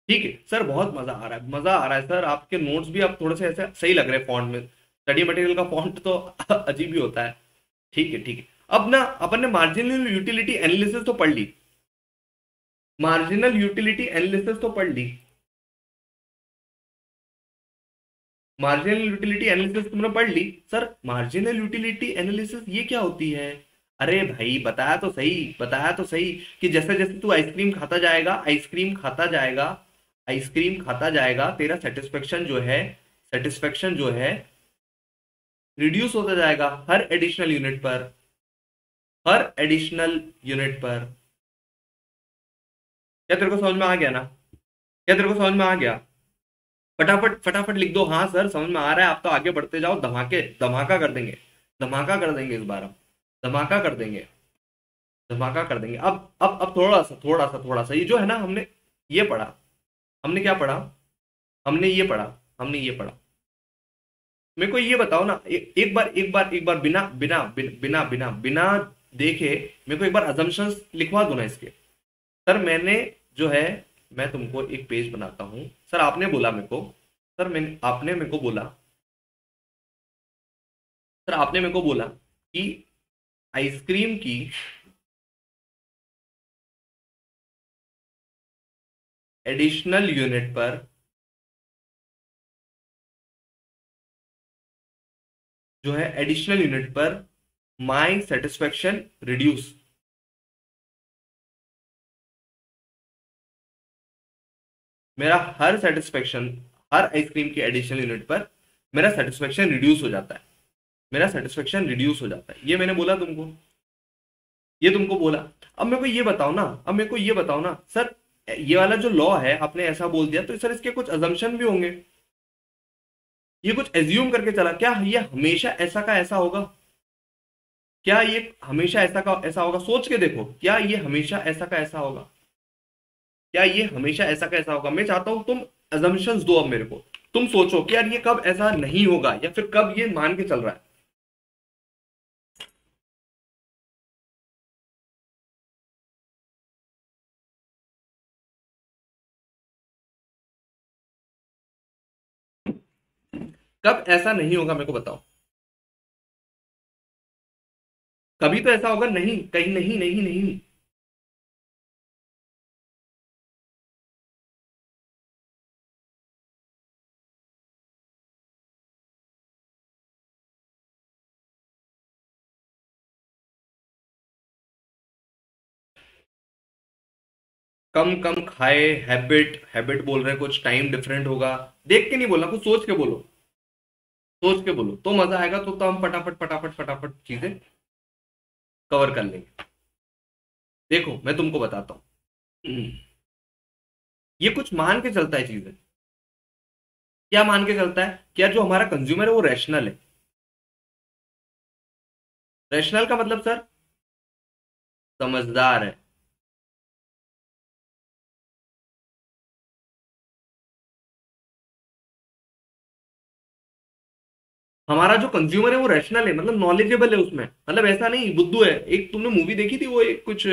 Speaker 1: ठीक है, सर, बहुत मज़ा आ रहा है, मज़ा आ रहा है, सर, आपके नोट्स भी आप थोड़े से ऐसे सही लग रहे हैं फॉन्ट में। स्टडी मटेरियल का फॉन्ट तो अजीब ही होता है। ठीक है ठीक है। अब ना, अपन ने मार्जिनल यूटिलिटी एनालिसिस तो पढ़ ली। मार्जिनल यूटिलिटी एनालिसिस तो पढ़ ली। मार्जिनल यूटिलिटी एनालिसिस तुमने पढ़ ली। सर मार्जिनल यूटिलिटी एनालिसिस ये क्या होती है? अरे भाई, बताया तो सही, बताया तो सही कि जैसे जैसे तू आइसक्रीम खाता जाएगा आइसक्रीम खाता जाएगा आइसक्रीम खाता जाएगा, तेरा सेटिस्फेक्शन जो है सेटिस्फेक्शन जो है रिड्यूस होता जाएगा हर एडिशनल यूनिट पर, हर एडिशनल यूनिट पर। क्या तेरे को समझ में आ गया ना? क्या तेरे को समझ में आ गया? फटाफट फटाफट लिख दो। हाँ सर, समझ में आ रहा है। आप तो आगे बढ़ते जाओ। धमाके, धमाका कर देंगे। धमाका कर देंगे इस बार हम। धमाका कर देंगे। धमाका कर देंगे। अब अब अब थोड़ा सा थोड़ा सा थोड़ा सा। ये जो है ना, हमने ये पढ़ा। हमने क्या पढ़ा? हमने ये पढ़ा हमने ये पढ़ा। मेरे को ये बताओ ना ए, एक बार एक बार एक बार बिना बिना बिना बिना बिना देखे मेरे को एक बार अजम्पन्स लिखवा दो ना इसके। सर मैंने जो है मैं तुमको एक पेज बनाता हूँ। सर आपने बोला मेरे को सर मैंने आपने मेरे को बोला सर आपने मेरे को बोला कि आइसक्रीम की एडिशनल यूनिट पर जो है एडिशनल यूनिट पर माई सेटिस्फेक्शन रिड्यूस मेरा हर सेटिस्फेक्शन हर आइसक्रीम के एडिशनल यूनिट पर मेरा सेटिस्फेक्शन रिड्यूस हो जाता है। मेरा सेटिस्फेक्शन रिड्यूस हो जाता है। ये मैंने बोला तुमको। ये तुमको बोला। अब मेरे को ये बताओ ना, अब मेरे को ये बताओ ना, सर ये वाला जो लॉ है, आपने ऐसा बोल दिया तो सर इसके कुछ अजम्पन भी होंगे। ये कुछ एज्यूम करके चला। क्या ये हमेशा ऐसा का ऐसा होगा? क्या ये हमेशा ऐसा का ऐसा होगा? सोच के देखो, क्या ये हमेशा ऐसा का ऐसा होगा? क्या ये हमेशा ऐसा का ऐसा होगा? मैं चाहता हूँ तुम एजम्पन्स दो अब मेरे को। तुम सोचो कि यार ये कब ऐसा नहीं होगा, या फिर कब ये मान के चल रहा है। कब ऐसा नहीं होगा मेरे को बताओ। कभी तो ऐसा होगा, नहीं, कहीं नहीं नहीं नहीं। कम कम खाए हैबिट हैबिट बोल रहे हैं कुछ टाइम डिफरेंट होगा। देख के नहीं बोलना, कुछ सोच के बोलो। सोच के बोलो। तो मज़ा आएगा तो, तो हम फटाफट फटाफट फटाफट चीज़ें कवर कर लेंगे। देखो मैं तुमको बताता हूँ। ये कुछ मान के चलता है चीज़ें। क्या मान के चलता है? क्या जो हमारा कंज्यूमर है वो रैशनल है? रैशनल का मतलब सर समझदार है। हमारा जो कंज्यूमर है, वो रैशनल है मतलब नॉलेजेबल है उसमें। मतलब ऐसा नहीं, बुद्धू है। एक तुमने मूवी देखी थी, वो एक कुछ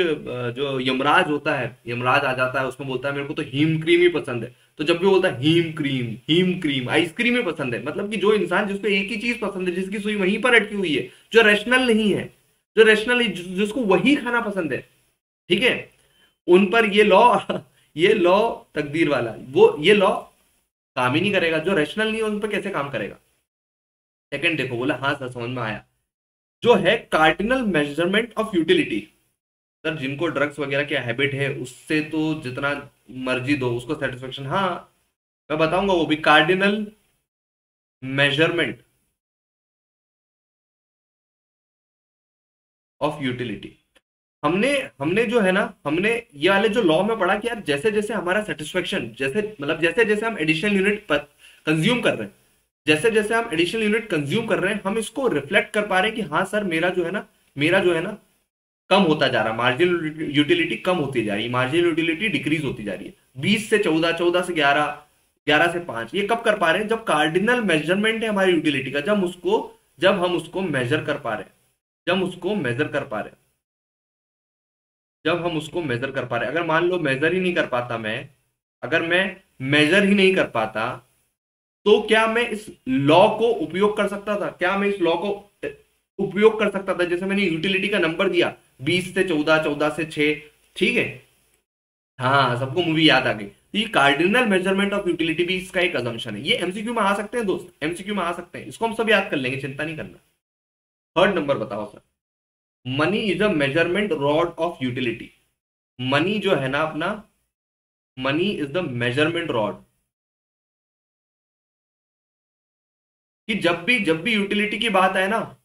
Speaker 1: जो यमराज होता है, यमराज आ जाता है, उसमें बोलता है, मेरे को तो हीम क्रीम ही पसंद है। तो जब भी बोलता है, हीम क्रीम हीम क्रीम आइसक्रीम ही पसंद है। मतलब कि जो इंसान जिसको एक ही चीज़ पसंद है, जिसकी सुई वहीं पर अटकी हुई है, जो रैशनल नहीं है, जो रैशनल जिसको वही खाना पसंद है, ठीक है? उन पर ये लॉ ये लॉ तकदीर वाला, वो, ये लॉ काम ही नहीं करेगा। जो रैशनल नहीं है, उन पर कैसे काम करेगा? सेकंड देखो, बोला हाँ सर, समझ में आया। जो है cardinal measurement of utility sir, जिनको ड्रग्स वगैरह की हैबिट है, उससे तो जितना मर्ज़ी दो, उसको सेटिस्फेक्शन हाँ मैं बताऊँगा वो भी कार्डिनल मेज़रमेंट ऑफ़ यूटिलिटी हमने हमने जो है ना, हमने ये वाले जो लॉ में पढ़ा कि यार जैसे जैसे हमारा सेटिस्फेक्शन जैसे मतलब जैसे जैसे हम एडिशनल यूनिट कंज्यूम कर रहे हैं जैसे जैसे हम एडिशनल यूनिट कंज्यूम कर रहे हैं, हम इसको रिफ्लेक्ट कर पा रहे हैं कि हाँ सर मेरा जो है ना, मेरा जो है ना, कम होता जा रहा है। मार्जिनल यूटिलिटी कम होती जा रही है। मार्जिनल यूटिलिटी डिक्रीज होती जा रही है। बीस से चौदह चौदह से ग्यारह ग्यारह से पाँच, ये कब कर पा रहे हैं? जब कार्डिनल मेज़रमेंट है हमारी यूटिलिटी का, जब उसको, जब हम उसको मेजर कर पा रहे हैं। जब उसको मेजर कर पा रहे हैं। जब हम उसको मेजर कर पा रहे हैं। अगर मान लो मेजर ही नहीं कर पाता मैं, अगर मैं मेजर ही नहीं कर पाता तो क्या मैं इस लॉ को उपयोग कर सकता था? क्या मैं इस लॉ को उपयोग कर सकता था? जैसे मैंने यूटिलिटी का नंबर दिया, बीस से चौदह चौदह से छ ठीक है? हाँ सबको मूवी याद आ गई। ये कार्डिनल मेज़रमेंट ऑफ़ यूटिलिटी भी इसका एक अजम्पन है। ये एमसीक्यू में आ सकते हैं दोस्त? एमसीक्यू में आ सकते हैं। इसको हम सब याद कर लेंगे, चिंता नहीं करना। थर्ड नंबर बताओ sir. Money is a measurement rod of utility money जो है ना अपना money is the measurement rod कि जब भी जब भी यूटिलिटी की बात आए ना,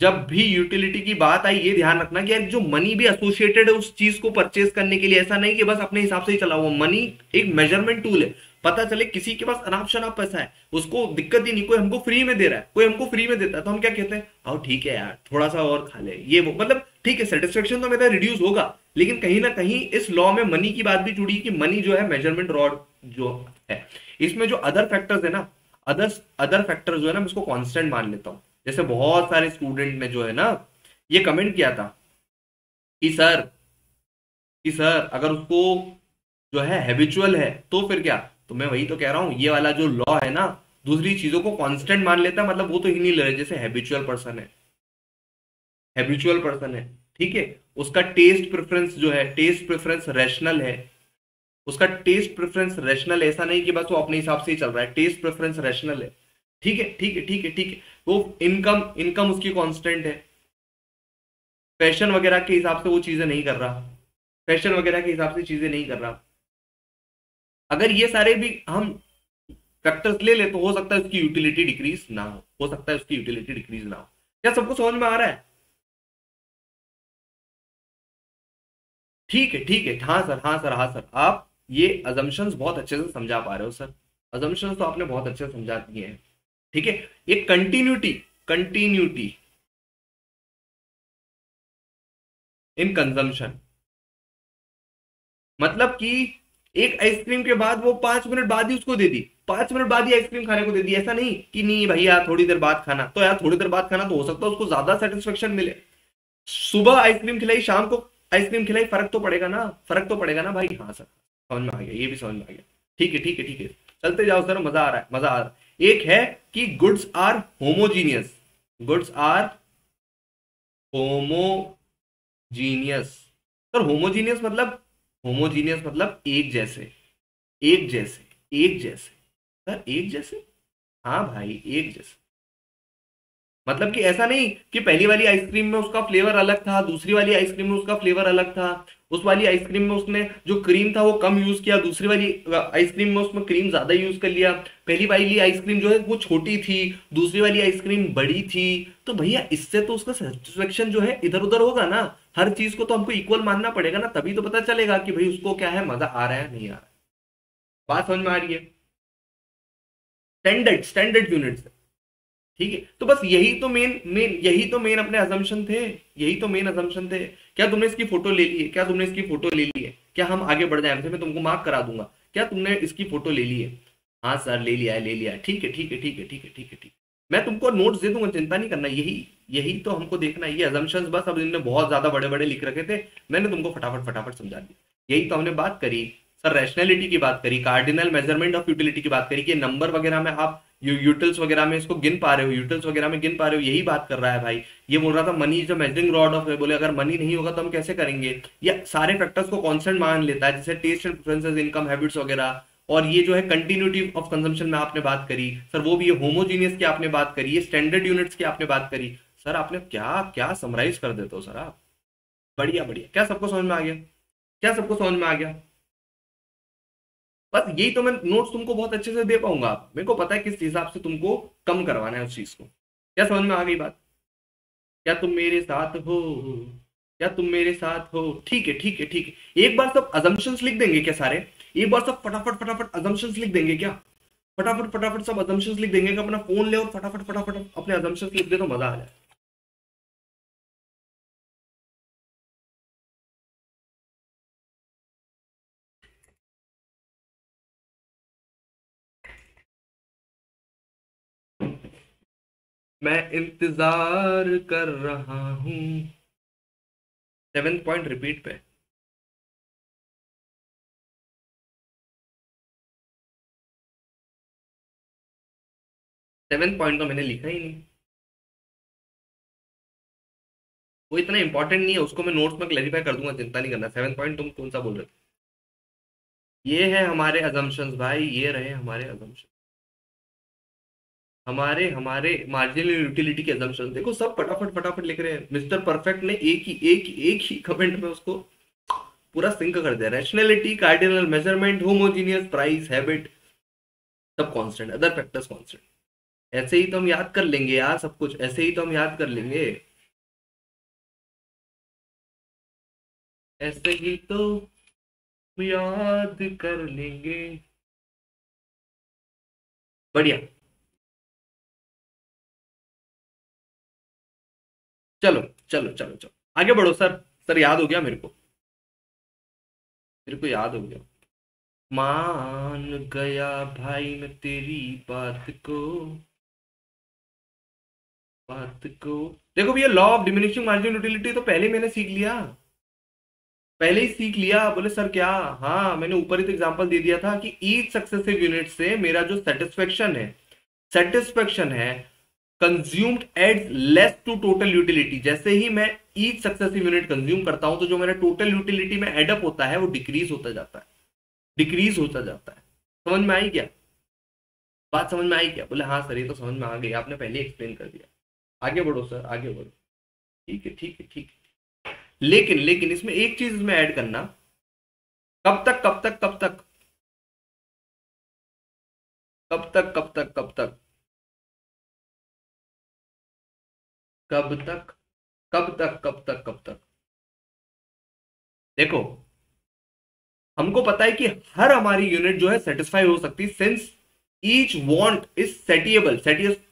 Speaker 1: जब भी यूटिलिटी की बात आई ये ध्यान रखना कि यार जो मनी भी एसोसिएटेड है उस चीज़ को परचेज करने के लिए, ऐसा नहीं कि बस अपने हिसाब से ही चला हुआ। मनी एक मेज़रमेंट टूल है। पता चले किसी के पास अनाप शनाप पैसा है, उसको दिक्कत ही नहीं, कोई हमको फ्री में दे रहा है, कोई हमको फ्री में देता है तो हम क्या कहते हैं, आओ ठीक है यार थोड़ा सा और खा ले। ये वो मतलब ठीक है सेटिस्फेक्शन तो मेरा रिड्यूस होगा, लेकिन कहीं ना कहीं इस लॉ में मनी की बात भी जुड़ी कि मनी जो है मेज़रमेंट रॉड जो है। इसमें जो अदर फैक्टर्स है ना अदर अदर फैक्टर जो है ना, मैं उसको कांस्टेंट मान लेता हूँ। जैसे बहुत सारे स्टूडेंट ने जो है ना, ये कमेंट किया था कि, सर कि सर, अगर उसको जो है हैबिचुअल है तो फिर क्या? तो मैं वही तो कह रहा हूँ, ये वाला जो लॉ है ना, दूसरी चीज़ों को कांस्टेंट मान लेता है मतलब वो तो ही नहीं ले रहे जैसे हैबिचुअल पर्सन है। हैबिचुअल पर्सन है, ठीक है? उसका टेस्ट प्रेफरेंस जो है टेस्ट प्रेफरेंस रैशनल है। उसका टेस्ट प्रेफरेंस रेशनल ऐसा नहीं कि बस वो अपने हिसाब से ही चल रहा है। टेस्ट प्रेफरेंस रैशनल है। ठीक है ठीक है ठीक है ठीक है। वो इनकम इनकम उसकी कांस्टेंट है। फ़ैशन वगैरह के हिसाब से वो चीज़ें नहीं कर रहा। फ़ैशन वगैरह के हिसाब से चीज़ें नहीं कर रहा। अगर ये सारे भी हम फैक्टर्स ले ले तो हो सकता है उसकी यूटिलिटी डिक्रीज ना हो। हो सकता है उसकी यूटिलिटी डिक्रीज ना हो। क्या सबको समझ में आ रहा है? ठीक है ठीक है। हाँ सर हाँ सर हाँ सर। आप ये अजम्पन्स बहुत अच्छे से समझा पा रहे हो सर अजम्पन्स तो आपने बहुत अच्छे से समझा दिए हैं। ठीक है? ये कंटिन्यूटी कंटिन्यूटी इन कंजम्पशन मतलब कि एक आइसक्रीम के बाद वो पाँच मिनट बाद ही उसको दे दी। पाँच मिनट बाद ही आइसक्रीम खाने को दे दी। ऐसा नहीं कि नहीं भैया थोड़ी देर बाद खाना। तो यार, थोड़ी देर बाद खाना तो हो सकता है उसको ज़्यादा सेटिस्फेक्शन मिले। सुबह आइसक्रीम खिलाई, शाम को आइसक्रीम खिलाई, फ़र्क तो पड़ेगा ना। फ़र्क तो पड़ेगा ना, भाई। हाँ सर समझ में आ गया, ये भी समझ में आ गया। ठीक है ठीक है ठीक है। चलते जाओ सर, मज़ा आ रहा है, मज़ा आ रहा है। एक है कि goods are homogeneous. Goods are homogeneous. Sir, homogeneous मतलब होमोजीनियस मतलब एक जैसे एक जैसे एक जैसे। सर, एक जैसे? हाँ भाई, एक जैसे। मतलब कि ऐसा नहीं कि पहली वाली आइसक्रीम में उसका फ्लेवर अलग था, दूसरी वाली आइसक्रीम में उसका फ्लेवर अलग था उस वाली आइसक्रीम में उसने जो क्रीम था वो कम यूज़ किया, दूसरी वाली आइसक्रीम में उसमें क्रीम ज़्यादा यूज़ कर लिया। पहली वाली आइसक्रीम जो है वो छोटी थी, दूसरी वाली आइसक्रीम बड़ी थी। तो भैया, इससे तो उसका सेटिस्फेक्शन जो है इधर उधर होगा ना? हर चीज़ को तो हमको इक्वल मानना पड़ेगा ना, तभी तो पता चलेगा कि भाई उसको क्या है, मज़ा आ रहा है, नहीं आ रहा है। बात समझ में आ रही है? स्टैंडर्ड स्टैंडर्ड यूनिट्स ठीक है? तो बस यही तो मेन मेन यही तो मेन अपने अजम्पन थे। यही तो मेन अजम्पन थे। क्या तुमने इसकी फ़ोटो ले ली है? क्या तुमने इसकी फ़ोटो ले ली है? क्या हम आगे बढ़ जाए? मैं तुमको मार्क करा दूँगा। क्या तुमने इसकी फ़ोटो ले ली है? हाँ सर ले लिया है, ले लिया है। ठीक है ठीक है ठीक है ठीक है ठीक है, ठीक मैं तुमको नोट्स दे दूँगा, चिंता नहीं करना। यही यही तो हमको देखना ये अजम्पन बस अब इनने बहुत ज़्यादा बड़े बड़े लिख रखे थे। मैंने तुमको फटाफट फटाफट समझा दिया। यही तो हमने बात करी। सर रैशनैलिटी की बात करी। कार्डिनल मेज़रमेंट ऑफ़ यूटिलिटी की बात करी कि नंबर वगैरह में आप यूटिल्स वगैरह में इसको गिन पा रहे हो यूटिल्स वगैरह में गिन पा रहे हो, यही बात कर रहा है भाई। ये बोल रहा था, मनी जो मेजरिंग रॉड ऑफ़ बोले अगर मनी नहीं होगा तो हम कैसे करेंगे? या सारे फैक्टर्स को कॉन्स्टेंट मान लेता है, जैसे taste and preferences income habits वगैरह। और ये जो है कंटिन्यूटी ऑफ़ कंजम्पशन में आपने बात करी। सर, वो भी ये होमोजीनियस की आपने बात करी, ये स्टैंडर्ड यूनिट्स की आपने बात करी। सर, आपने क्या क्या समराइज कर देते हो सर आप? बढ़िया बढ़िया। क्या सबको समझ में आ गया? क्या सबको समझ में आ गया? बस यही तो मैं नोट्स तुमको बहुत अच्छे से दे पाऊँगा। मेरे को पता है किस हिसाब से तुमको कम करवाना है उस चीज़ को। क्या समझ में आ गई बात? क्या तुम मेरे साथ हो? क्या तुम मेरे साथ हो? ठीक है ठीक है ठीक है। एक बार सब अजम्पन्स लिख देंगे क्या सारे? एक बार सब फटाफट फटाफट अजम्पन्स लिख देंगे क्या? फटाफट फटाफट सब अजम्पन्स लिख देंगे अपना फ़ोन ले और फटाफट फटाफट अपने अजम्पन्स लिख दे तो मज़ा आ जाए। मैं इंतज़ार कर रहा हूँ। सेवेंथ पॉइंट रिपीट पे। सेवेंथ पॉइंट तो मैंने लिखा ही नहीं। वो इतना इंपॉर्टेंट नहीं है, उसको मैं नोट्स में क्लैरिफाई कर दूँगा, चिंता नहीं करना। सेवन पॉइंट तुम कौन सा बोल रहे थे? ये है हमारे अजम्पन्स भाई, ये रहे हमारे अजम्पन हमारे हमारे मार्जिनल यूटिलिटी के एजम्पशन देखो, सब फटाफट फटाफट लिख रहे हैं। मिस्टर परफेक्ट ने एक ही, एक एक ही कमेंट में उसको पूरा सिंक कर दिया। Rationality cardinal measurement homogeneous price habit सब कांस्टेंट अदर फैक्टर्स कांस्टेंट ऐसे ही तो हम याद कर लेंगे यार सब कुछ। ऐसे ही तो हम याद कर लेंगे। ऐसे ही तो याद कर लेंगे। बढ़िया। चलो चलो चलो चलो। आगे बढ़ो, सर। सर, याद हो गया मेरे को। मेरे को याद हो गया। मान गया भाई मैं तेरी बात को। बात को। देखो भैया law of diminishing margin utility तो पहले मैंने सीख लिया। पहले ही सीख लिया। बोले, सर, क्या? हाँ मैंने ऊपर ही तो एग्जांपल दे दिया था कि ईच सक्सेसिव यूनिट से मेरा जो सेटिस्फेक्शन है सेटिस्फेक्शन है consumed adds less to total utility जैसे ही मैं ईच सक्सेसिव यूनिट कंज्यूम करता हूँ तो जो मेरा टोटल यूटिलिटी में एडअप होता है, वो डिक्रीज होता जाता है। डिक्रीज होता जाता है। समझ में आई क्या? बात समझ में आई क्या? बोले हाँ सर, ये तो समझ में आ गई। आपने पहले एक्सप्लेन कर दिया। आगे बढ़ो सर, आगे बढ़ो। ठीक है ठीक है ठीक है। लेकिन लेकिन इसमें एक चीज़ इसमें ऐड करना। कब तक कब तक कब तक कब तक? कब तक कब तक कब तक? कब तक कब तक कब तक कब तक? देखो, हमको पता है कि हर हमारी यूनिट जो है सेटिस्फाई हो सकती है since each want is satiable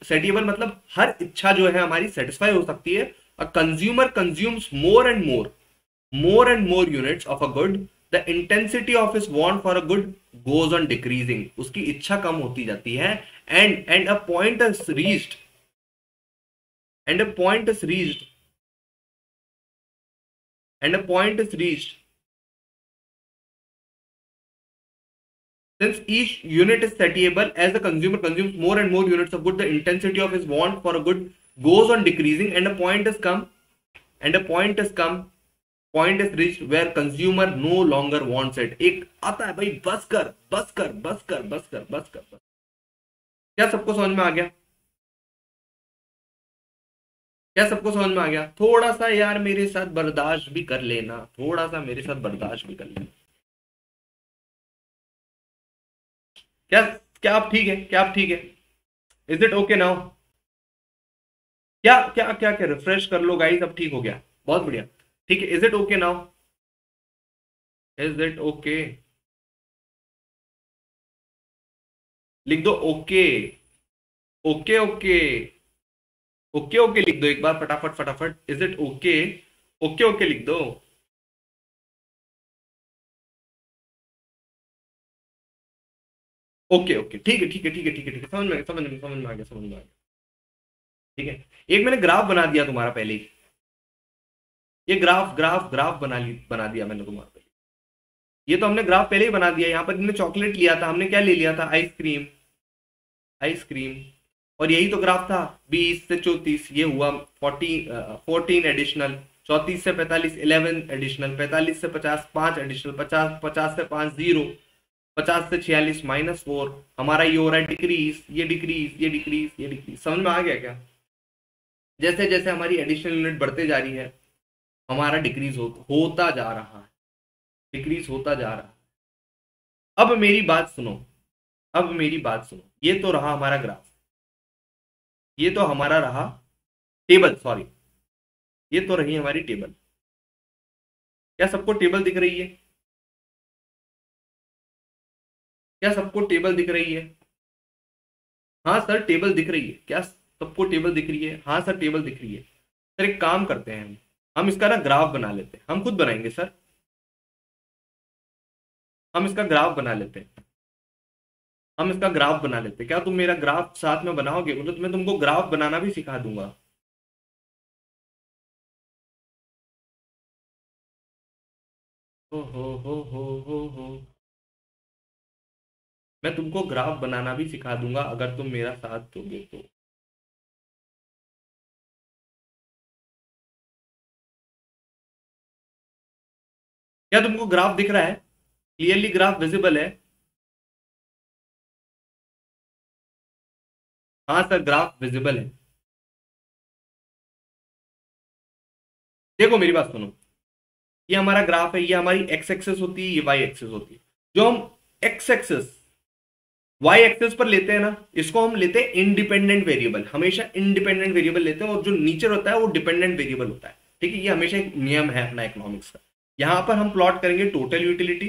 Speaker 1: satiable मतलब हर इच्छा जो है हमारी सेटिस्फाई हो सकती है। A consumer consumes more and more more and more units of a good the intensity of his want for a good goes on decreasing उसकी इच्छा कम होती जाती है। And and a point is reached and a point is reached and a point is reached since each unit is satiable as the consumer consumes more and more units of good the intensity of his want for a good goes on decreasing and a point has come and a point has come point is reached where consumer no longer wants it एक आता है भाई बस कर बस कर बस कर बस कर बस कर बस क्या सबको समझ में आ गया क्या सबको समझ में आ गया? थोड़ा सा यार मेरे साथ बर्दाश्त भी कर लेना। थोड़ा सा मेरे साथ बर्दाश्त भी कर लेना। क्या क्या आप ठीक है? क्या आप ठीक है? इज़ इट ओके नाउ क्या क्या क्या क्या? रिफ्रेश कर लो गाइस अब ठीक हो गया। बहुत बढ़िया। ठीक है is it okay now is it okay लिख दो okay okay okay okay okay लिख दो एक बार, फटाफट फटाफट। Is it okay okay okay लिख दो। Okay okay. ठीक है ठीक है ठीक है ठीक है ठीक है। समझ में समझ में समझ में आ गया, समझ में आ गया। ठीक है। एक मैंने ग्राफ बना दिया तुम्हारा पहले ही। ये ग्राफ ग्राफ ग्राफ बना ली, बना दिया मैंने तुम्हारा पहले ये तो हमने ग्राफ पहले ही बना दिया। यहाँ पर हमने चॉकलेट लिया था, हमने क्या ले लिया था? Ice cream. Ice cream. और यही तो ग्राफ था। बीस से चौतीस ये हुआ फोर्टीन फोर्टीन एडिशनल चौतीस से पैंतालीस इलेवन एडिशनल पैंतालीस से पचास पाँच एडिशनल पचास पचास से पाँच ज़ीरो पचास से छियालीस माइनस फोर हमारा ये हो रहा है डिक्रीज ये डिक्रीज ये डिक्रीज ये डिक्रीज समझ में आ गया क्या? जैसे जैसे हमारी एडिशनल यूनिट बढ़ते जा रही है हमारा डिक्रीज हो, होता जा रहा है। डिक्रीज होता जा रहा है। अब मेरी बात सुनो अब मेरी बात सुनो। ये तो रहा हमारा ग्राफ ये तो हमारा रहा टेबल सॉरी ये तो रही हमारी टेबल। क्या सबको टेबल दिख रही है? क्या सबको टेबल दिख रही है? हाँ सर, टेबल दिख रही है। क्या सबको टेबल दिख रही है? हाँ सर, टेबल दिख रही है। सर, एक काम करते हैं हम। हम इसका ना ग्राफ बना लेते हैं। हम खुद बनाएँगे, सर। हम इसका ग्राफ बना लेते हैं। हम इसका ग्राफ बना लेते। क्या तुम मेरा ग्राफ साथ में बनाओगे? मतलब मैं तुमको ग्राफ बनाना भी सिखा दूँगा। हो हो हो हो हो हो। मैं तुमको ग्राफ बनाना भी सिखा दूँगा, अगर तुम मेरा साथ दोगे तो। क्या तुमको ग्राफ दिख रहा है? क्लियरली ग्राफ विजिबल है। हाँ सर ग्राफ विजिबल है? देखो मेरी बात सुनो। ये हमारा ग्राफ है, ये हमारी एक्स एक्सेस होती है, ये वाई एक्सेस होती है। जो हम एक्स एक्सेस वाई एक्सेस पर लेते हैं ना, इसको हम लेते हैं इंडिपेंडेंट वेरिएबल हमेशा इंडिपेंडेंट वेरिएबल लेते हैं और जो नीचे होता है वो डिपेंडेंट वेरिएबल होता है। ठीक है, ये हमेशा एक नियम है अपना इकोनॉमिक्स का। यहाँ पर हम प्लॉट करेंगे टोटल यूटिलिटी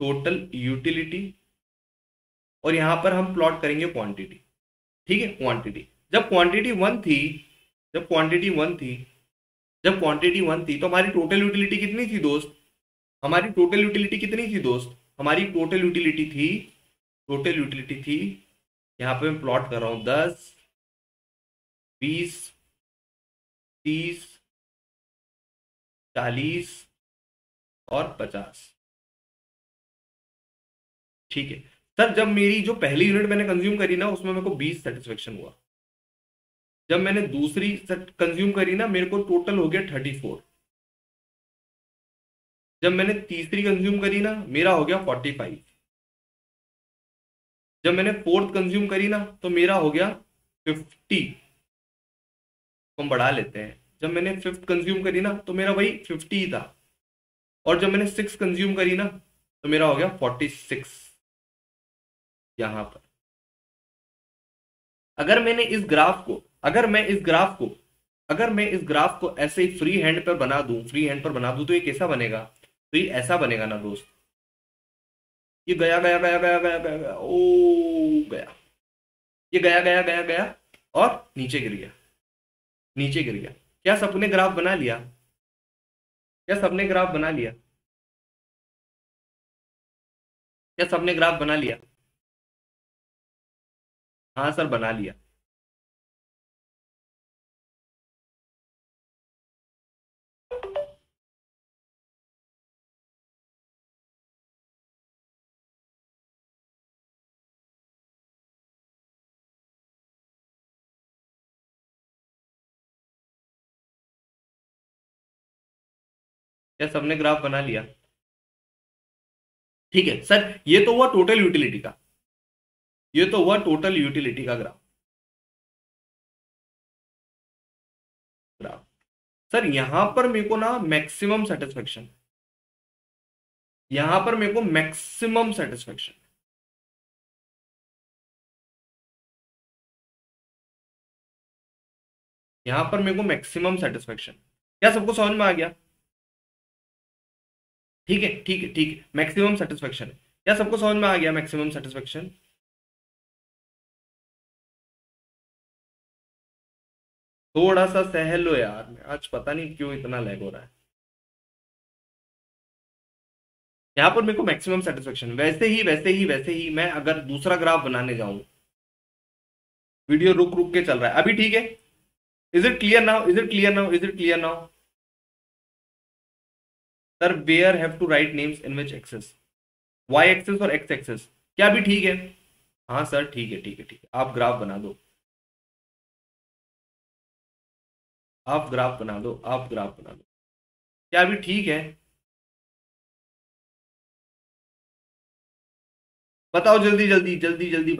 Speaker 1: टोटल यूटिलिटी और यहाँ पर हम प्लॉट करेंगे क्वांटिटी ठीक है? क्वांटिटी जब क्वांटिटी वन थी, जब क्वांटिटी वन थी, जब क्वांटिटी वन थी तो हमारी टोटल यूटिलिटी कितनी थी दोस्त? हमारी टोटल यूटिलिटी कितनी थी दोस्त? हमारी टोटल यूटिलिटी थी टोटल यूटिलिटी थी, यहाँ पे मैं प्लॉट कर रहा हूँ, दस, बीस, तीस, चालीस और पचास। ठीक है? सर, जब मेरी जो पहली यूनिट मैंने कंज्यूम करी ना, उसमें मेरे को बीस सेटिस्फेक्शन हुआ। जब मैंने दूसरी कंज्यूम करी ना, मेरे को टोटल हो गया थर्टी फोर जब मैंने तीसरी कंज्यूम करी ना, मेरा हो गया फोर्टी फाइव जब मैंने फोर्थ कंज्यूम करी ना तो मेरा हो गया फिफ्टी तो हम बढ़ा लेते हैं। जब मैंने फिफ्थ कंज्यूम करी ना तो मेरा वही फिफ्टी था। और जब मैंने सिक्स कंज्यूम करी ना तो मेरा हो गया फोर्टी सिक्स यहाँ पर। अगर मैंने इस ग्राफ को, अगर मैं इस ग्राफ को, अगर मैं इस ग्राफ को ऐसे ही फ्री हैंड पर बना दूँ फ्री हैंड पर बना दूँ तो ये कैसा बनेगा? तो ये ऐसा बनेगा ना दोस्त। ये गया गया गया गया गया गया गया, ओ, गया। ये गया गया गया गया, और नीचे गिर गया। नीचे गिर गया। क्या सबने ग्राफ बना लिया? क्या सबने ग्राफ बना लिया? क्या सबने ग्राफ बना लिया? हाँ सर, बना लिया। सबने ग्राफ बना लिया? ठीक है, सर, ये तो हुआ टोटल यूटिलिटी का। ये तो हुआ टोटल यूटिलिटी का ग्राफ सर यहाँ पर मेरे को ना मैक्सिमम सेटिस्फेक्शन यहाँ पर मेरे को मैक्सिमम सेटिस्फेक्शन यहाँ पर मेरे को मैक्सिमम सेटिस्फेक्शन क्या सबको समझ में आ गया? ठीक है ठीक है ठीक है. मैक्सिमम सेटिस्फेक्शन क्या सबको समझ में आ गया मैक्सिमम सेटिस्फेक्शन थोड़ा सा सहल लो यार। आज पता नहीं क्यों इतना लैग हो रहा है। यहाँ पर मेरे को मैक्सिमम सेटिस्फेक्शन वैसे ही वैसे ही वैसे ही मैं अगर दूसरा ग्राफ बनाने जाऊँ। वीडियो रुक रुक के चल रहा है। अभी ठीक है। Is it clear now is it clear now is it clear now sir where have to write names in which axis Y axis और एक्स एक्सेस क्या भी ठीक है? हाँ सर ठीक है ठीक है ठीक है। आप ग्राफ बना दो। आप ग्राफ बना दो आप ग्राफ बना दो क्या अभी ठीक है? बताओ जल्दी जल्दी जल्दी जल्दी।